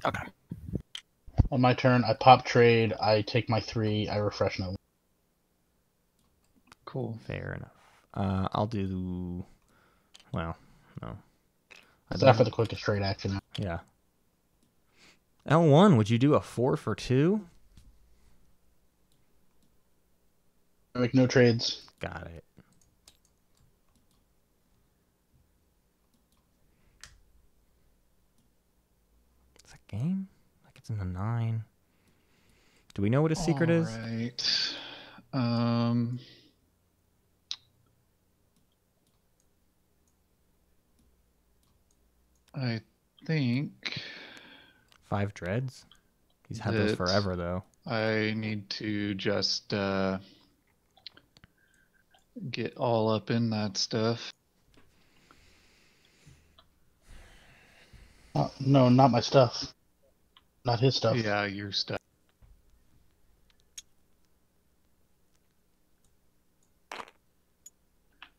Okay. On my turn, I pop trade. I take my three. I refresh no. Cool. Fair enough. Uh, I'll do. Well, no. I It's don't- after the quickest trade action. Yeah. L1, would you do a four for two? I make no trades. Got it. Game? Like it's in the nine. Do we know what his secret is? Right. Um. I think Five dreads? He's had those forever though. I need to just uh, get all up in that stuff. Uh, no, not my stuff. Not his stuff. Yeah, your stuff.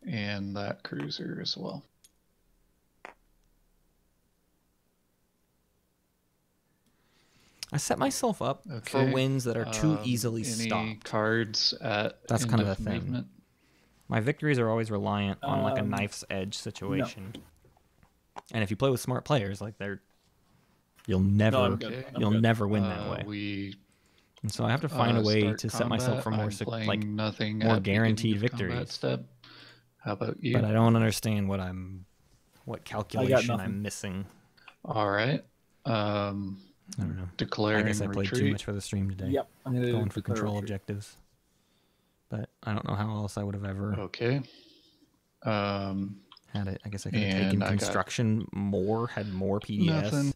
And that cruiser as well. I set myself up for wins that are too Um, easily any stopped. cards at That's end kind of the thing. movement? My victories are always reliant on like a Um, knife's edge situation. And if you play with smart players, like they're you'll never I'm good. I'm you'll good. never win that Uh, way. We And so I have to find uh, a way start to set myself for more sec- like nothing more guaranteed of combat victories. Step. How about you? but I don't understand what I'm what calculation I'm missing. All right. Um, I don't know. I guess I played retreat. too much for the stream today. Yep. I'm gonna Going for control retreat. objectives. But I don't know how else I would have ever Okay. Um, had it. I guess I could have taken And I got construction more, had more PDS, Nothing.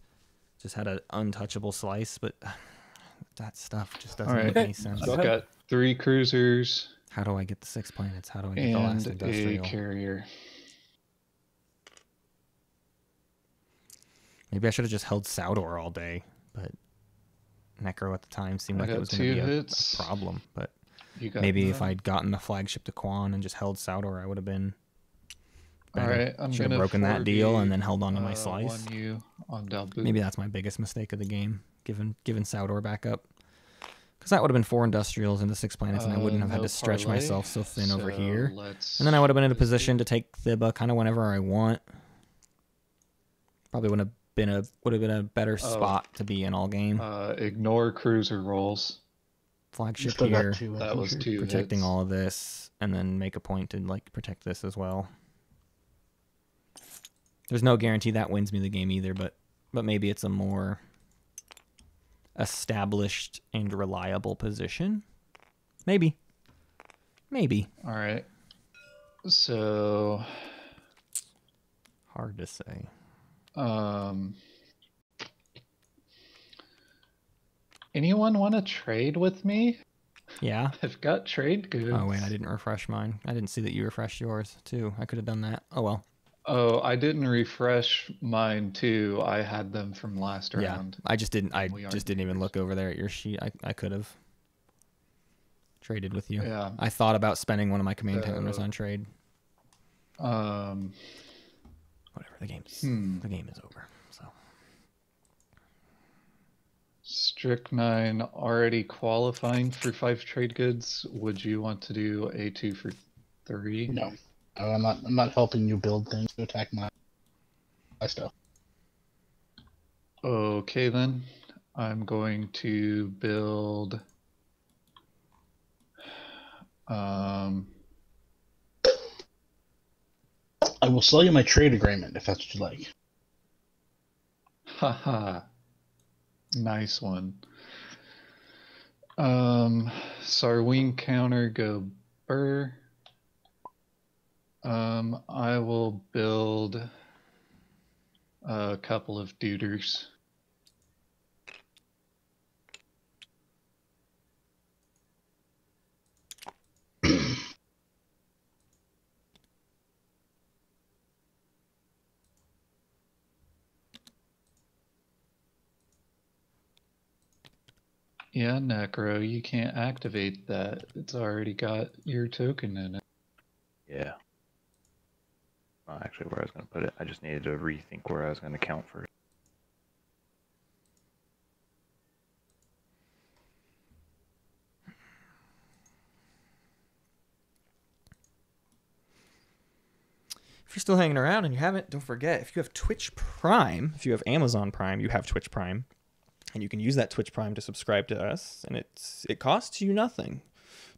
Just had an untouchable slice, but that stuff just doesn't All right. make any sense. I've got three cruisers How do I get the six planets? How do I get the last and a industrial? carrier. Maybe I should have just held Saudor all day, but Nekro at the time seemed I like it was going to be a, a problem, but You got maybe if. I'd gotten the flagship to Quann and just held Saudor, I would have been. All better. right, I'm Should have broken that deal and then held on to my uh, slice. You on Maybe that's my biggest mistake of the game, given given Saudor back up. Because that would have been four industrials into six planets, and I wouldn't Uh, have had to stretch parlay, myself so thin over here. And then I would have been in a position to take Thibah kind of whenever I want. Probably would have been a would have been a better Oh. spot to be in all game. Uh, ignore cruiser rolls. Flagship here, two, That was two protecting hits. all of this, and then make a point to like protect this as well. There's no guarantee that wins me the game either, but but maybe it's a more established and reliable position. Maybe. Maybe. All right. So, Hard to say. um, anyone want to trade with me? Yeah. I've got trade goods. Oh wait, I didn't refresh mine. I didn't see that you refreshed yours too. I could have done that. Oh well. Oh, I didn't refresh mine too. I had them from last Yeah. round. I just didn't. I just didn't even look over there at your sheet. I I could have traded with you. Yeah. I thought about spending one of my command counters on trade. Um. Whatever. The game's Hmm. the game is over. So Strychnine already qualifying for five trade goods. Would you want to do a two for three? No, No, I'm not. I'm not helping you build things to attack my my stuff. Okay then. I'm going to build um I will sell you my trade agreement if that's what you like. haha. Nice one. Um Sarween counter go burr. Um I will build a couple of duders. Yeah, Nekro, you can't activate that. It's already got your token in it. Yeah. Actually where I was going to put it. I just needed to rethink where I was going to count for it. if you're still hanging around and you haven't, don't forget if you have Twitch Prime, if you have Amazon Prime, you have Twitch Prime, and you can use that Twitch Prime to subscribe to us, and it's it costs you nothing.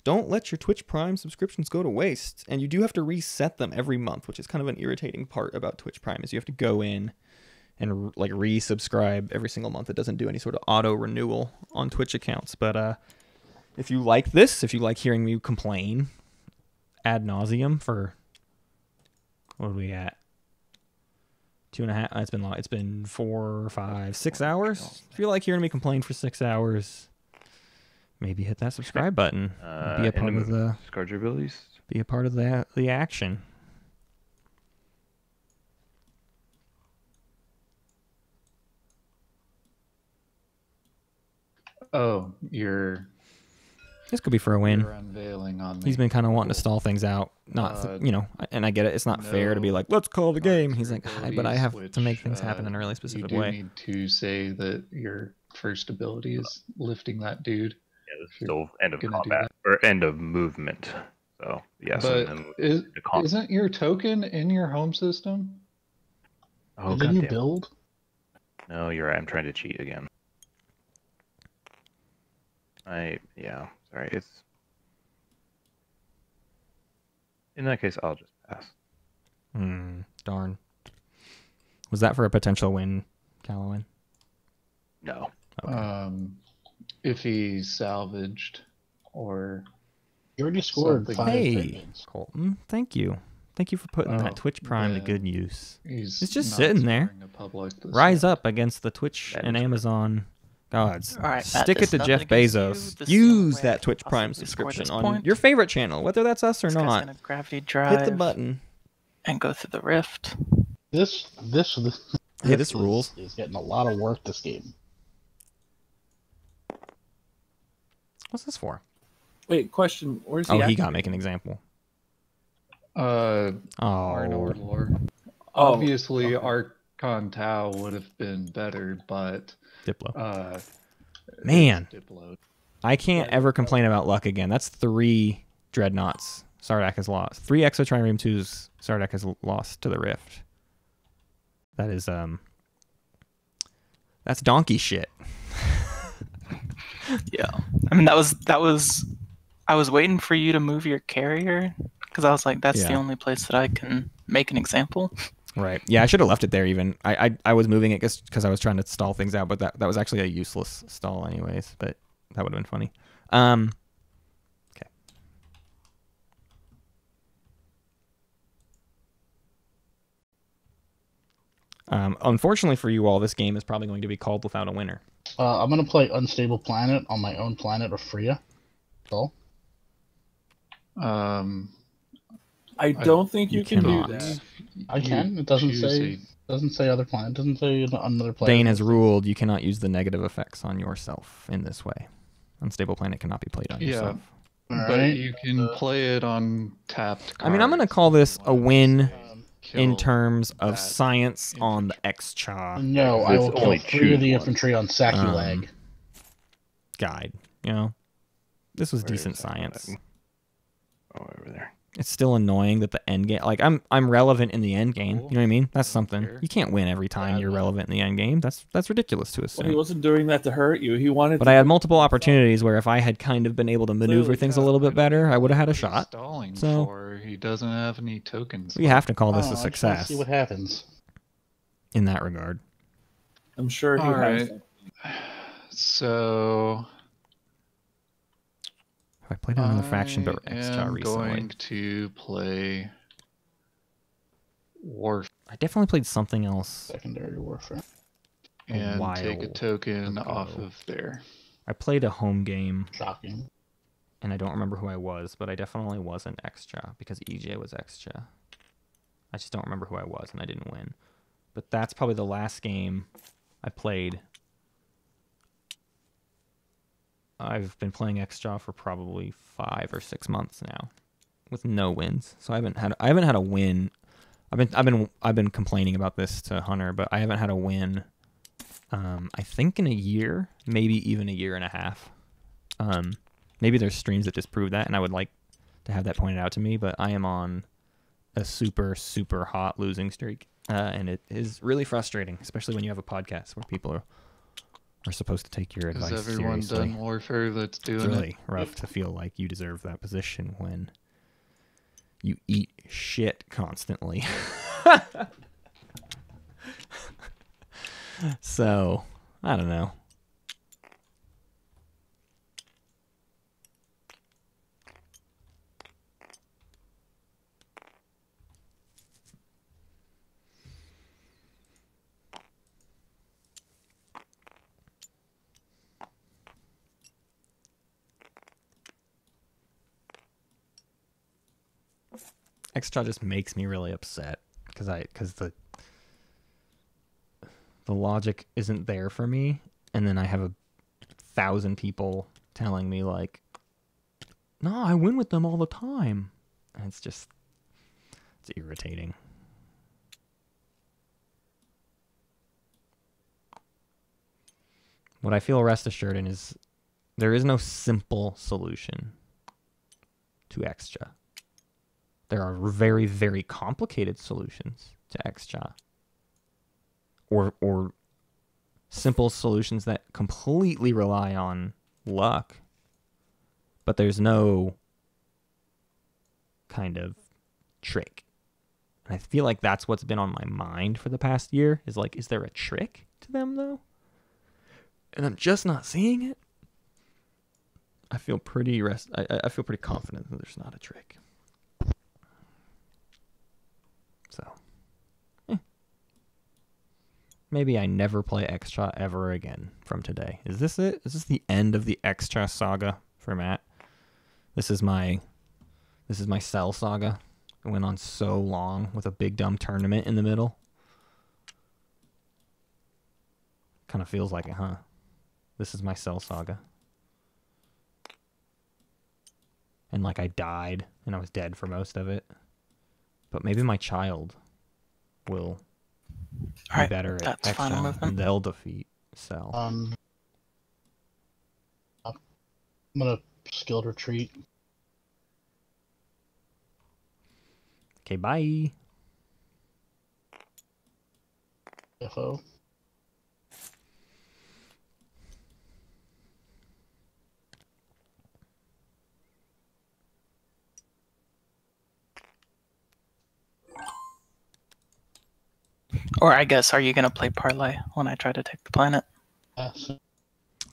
Don't let your Twitch Prime subscriptions go to waste, and you do have to reset them every month, which is kind of an irritating part about Twitch Prime is you have to go in and like resubscribe every single month. It doesn't do any sort of auto renewal on Twitch accounts, but uh, if you like this, if you like hearing me complain ad nauseum for what are we at? Two and a half. It's been long. It's been four, five, six hours. If you like hearing me complain for six hours, maybe hit that subscribe button. Uh, be a part of the Discard abilities. be a part of the the action. Oh, you're, This could be for a win. unveiling on me. He's been kind of wanting to stall things out. Not, Uh, you know, and I get it. It's not fair to be like, let's call the game. He's like, Marks or "Ah, but I have abilities, to make things happen uh, in a really you specific do way. need to say that your first ability is lifting that dude. Yeah, this is still end of combat or end of movement. So yes, but and then is, the com- isn't your token in your home system? oh, Didn't you build? No, you're right. I'm trying to cheat again. I yeah. Sorry, it's. In that case, I'll just pass. Hmm. Darn. Was that for a potential win, Callowin? No. Okay. Um, if he's salvaged or You already scored Something. five hey, trade Colton. Thank you. Thank you for putting that Oh, Twitch Prime to good use. he's It's just sitting there. scoring a public this Rise round. up against the Twitch That and. Amazon gods. All right, Stick it to Jeff nothing you. Bezos. This is the only Use way that Twitch Prime subscription on point. your favorite channel, whether that's us or This not. gonna gravity drive Hit the button. and go through the rift. This this this, Hey, this is- rules. Is getting a lot of work this game. What's this for? Wait, question. Where's he? Oh, he got make an example. Uh, Oh, Arnold lore. Oh, Obviously, okay. Archon Tau would have been better, but Diplo. uh, Man. Diplo. I can't ever complain about luck again. That's three dreadnoughts Sardakk has lost. Three Exo Trireme 2s Sardakk has lost to the Rift. That is um that's donkey shit. Yeah. I mean that was that was I was waiting for you to move your carrier because I was like that's the only place that I can make an example. Right. Yeah, I should have left it there even. I I, I was moving it just because I was trying to stall things out, but that, that was actually a useless stall anyways, but that would have been funny. Um Okay. Um, unfortunately for you all, this game is probably going to be called without a winner. Uh, I'm gonna play Unstable Planet on my own planet of Fria. That's all. Um, I don't think you, you can cannot. do that. I you can. It doesn't choose say. Doesn't say other planet. Doesn't say another planet. Dane has ruled you cannot use the negative effects on yourself in this way. Unstable planet cannot be played on Yeah. yourself. a, All but right. you can Uh, play it on tapped. I mean, I'm gonna call this a you want win to Um, in terms of that science on the infantry. Xxcha no, I It's will kill three of the one. infantry on Sakulag. Um, guide. You know, this was Where decent science. button? Oh, over there. It's still annoying that the end game, like I'm, I'm relevant in the end game. You know what I mean? That's something. You can't win every time you're relevant in the end game. That's that's ridiculous to assume. Well, he wasn't doing that to hurt you. He wanted. But to I had multiple opportunities where if I had kind of been able to maneuver things a little bit better, I would have had a shot. Stalling So- for he doesn't have any tokens. We have to call this Oh, a I success See what happens. in that regard. I'm sure he All has. right. So Have I played another faction but I'm recently? going to play War I definitely played something else. Secondary warfare. And take a token ago. off of there. I played a home game Shocking. And I don't remember who I was, but I definitely wasn't Xxcha because EJ was Xxcha. I just don't remember who I was and I didn't win. But that's probably the last game I played. I've been playing Xxcha for probably five or six months now, with no wins. So I haven't had I haven't had a win. I've been I've been I've been complaining about this to Hunter, but I haven't had a win. Um, I think in a year, maybe even a year and a half. Um, maybe there's streams that disprove that, and I would like to have that pointed out to me. But I am on a super super hot losing streak, uh, and it is really frustrating, especially when you have a podcast where people are are supposed to take your Has advice everyone seriously. done warfare that's doing It's really it? rough to feel like you deserve that position when you eat shit constantly. so, I don't know. Xxcha just makes me really upset because I because the the logic isn't there for me, and then I have a thousand people telling me like, "No, I win with them all the time," and it's just it's irritating. What I feel rest assured in is there is no simple solution to Xxcha there are very very complicated solutions to Xxcha or or simple solutions that completely rely on luck. But there's no kind of trick. And i feel like that's what's been on my mind for the past year is like is there a trick to them though? And i'm just not seeing it. I feel pretty rest I- I feel pretty confident that there's not a trick so, eh. Maybe I never play Xxcha ever again from today. Is this it? Is this the end of the Xxcha saga for Matt? This is my, this is my cell saga. It went on so long with a big dumb tournament in the middle. Kind of feels like it, huh? This is my cell saga. and like I died and I was dead for most of it. But maybe my child will be Alright, better at that's final movement. they'll defeat Cell. Um, I'm gonna skilled retreat. Okay, bye. FO. Or I guess, are you gonna play parlay when I try to take the planet? Yes.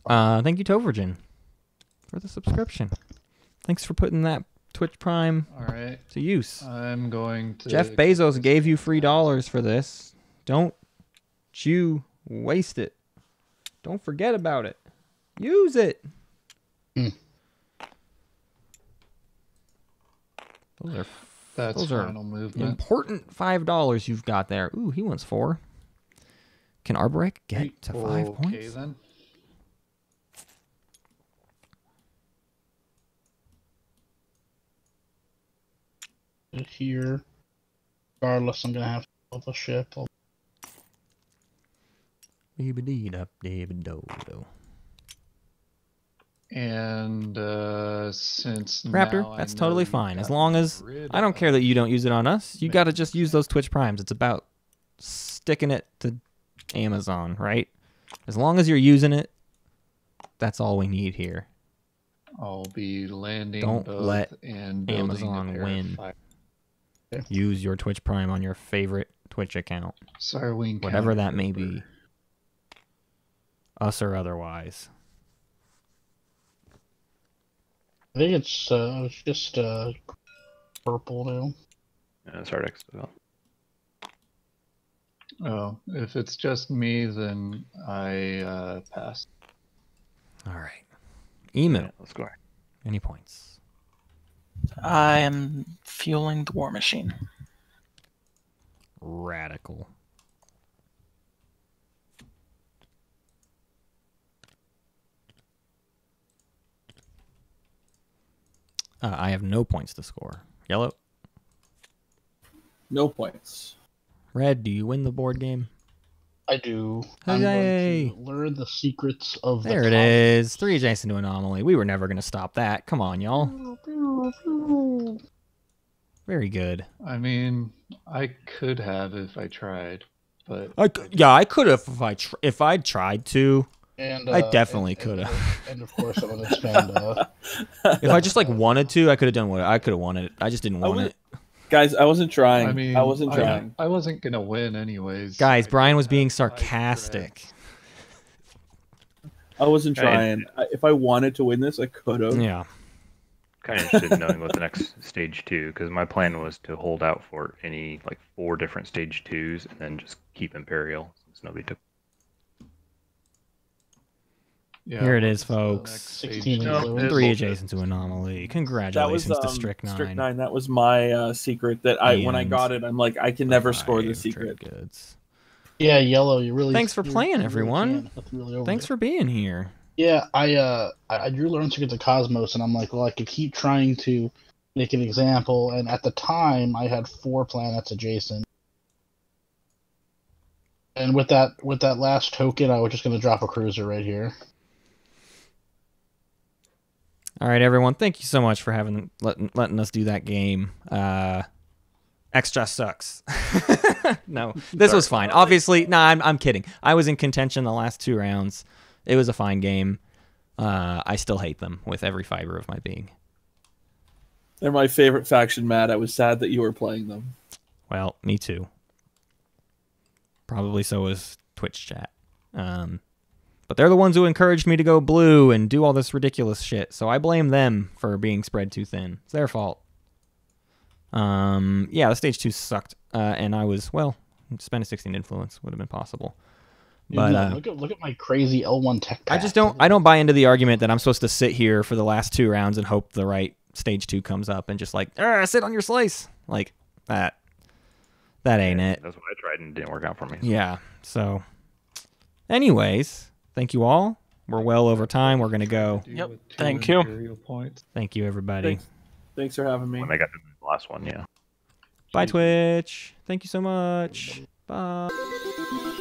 Uh, thank you, Tovergen, for the subscription. Thanks for putting that Twitch Prime All right. to use. I'm going to. Jeff Bezos gave you free dollars for this. Don't you waste it. Don't forget about it. Use it. Hmm. Those are That's those are final movement. important five dollars you've got there. Ooh, he wants four. Can Arborec get to five okay, points? then. Here. Regardless, I'm gonna have to build a ship. I'll Beebadee-dub-dee-ba-do-do. And uh, since Raptor, that's totally fine. As long as I don't care that you don't use it on us. You got to just use those Twitch Primes. It's about sticking it to Amazon, right? As long as you're using it, that's all we need here. I'll be landing Don't both let and Amazon win. Use your Twitch Prime on your favorite Twitch account, Sarwing whatever that may be, us or otherwise. I think it's uh, it's just uh, purple now. Yeah, Sardakk's develop. Oh, if it's just me, then I uh, pass. All right. Emu, Yeah, let's go. any points? I am fueling the war machine. Radical. Uh, I have no points to score. Yellow. No points. Red, do you win the board game? I do. I'm going to learn the secrets of the There it comet. is. Three adjacent to anomaly. We were never going to stop that. Come on, y'all. Very good. I mean, I could have if I tried, but I c- yeah, I could have if I tr- if I'd tried to. And, I uh, definitely coulda. and- And of course, I'm going to spend. Uh, If I just like wanted to, I could have done what I could have wanted it. I just didn't want it. Guys, I wasn't trying. I mean, I wasn't trying. I wasn't gonna win anyways. Guys, I Brian was being sarcastic. I wasn't trying. I, if I wanted to win this, I could have. Yeah. Kind of interested in knowing what the next stage two, because my plan was to hold out for any like four different stage twos and then just keep Imperial since nobody took. Yeah, Here it is, folks. next 16 two? influence. It's Three adjacent to anomaly. That Congratulations was um, to Strychnine. Strychnine. That was my uh, secret. That I when I got it, I'm like, I can never score the secret. goods. yeah, yellow. You really. Thanks for playing, everyone. really Thanks it. for being here. Yeah, I uh, I, I drew learn secret to Cosmos, and I'm like, well, I could keep trying to make an example, and at the time, I had four planets adjacent. And with that, with that last token, I was just gonna drop a cruiser right here. All right, everyone. Thank you so much for having letting, letting us do that game. Uh, Xxcha sucks. no, this was fine. Obviously, no, I'm I'm kidding. I was in contention the last two rounds. It was a fine game. Uh, I still hate them with every fiber of my being. They're my favorite faction, Matt. I was sad that you were playing them. Well, me too. Probably so was Twitch chat. Um, but they're the ones who encouraged me to go blue and do all this ridiculous shit. So I blame them for being spread too thin. It's their fault. Um, yeah, the stage two sucked, uh, and I was well. Spend a 16 influence would have been possible, Dude, but no, uh, look at look at my crazy L1 tech. I just don't. I don't buy into the argument that I'm supposed to sit here for the last two rounds and hope the right stage two comes up and just like "Ah, sit on your slice like that. That ain't it. That's what I tried and it didn't work out for me. Yeah. So, anyways, thank you all. We're well over time. We're gonna go. Yep, thank you. Points. Thank you, everybody. Thanks. Thanks for having me. when they got the last one. Yeah. Bye, Twitch. Thank you so much. Bye.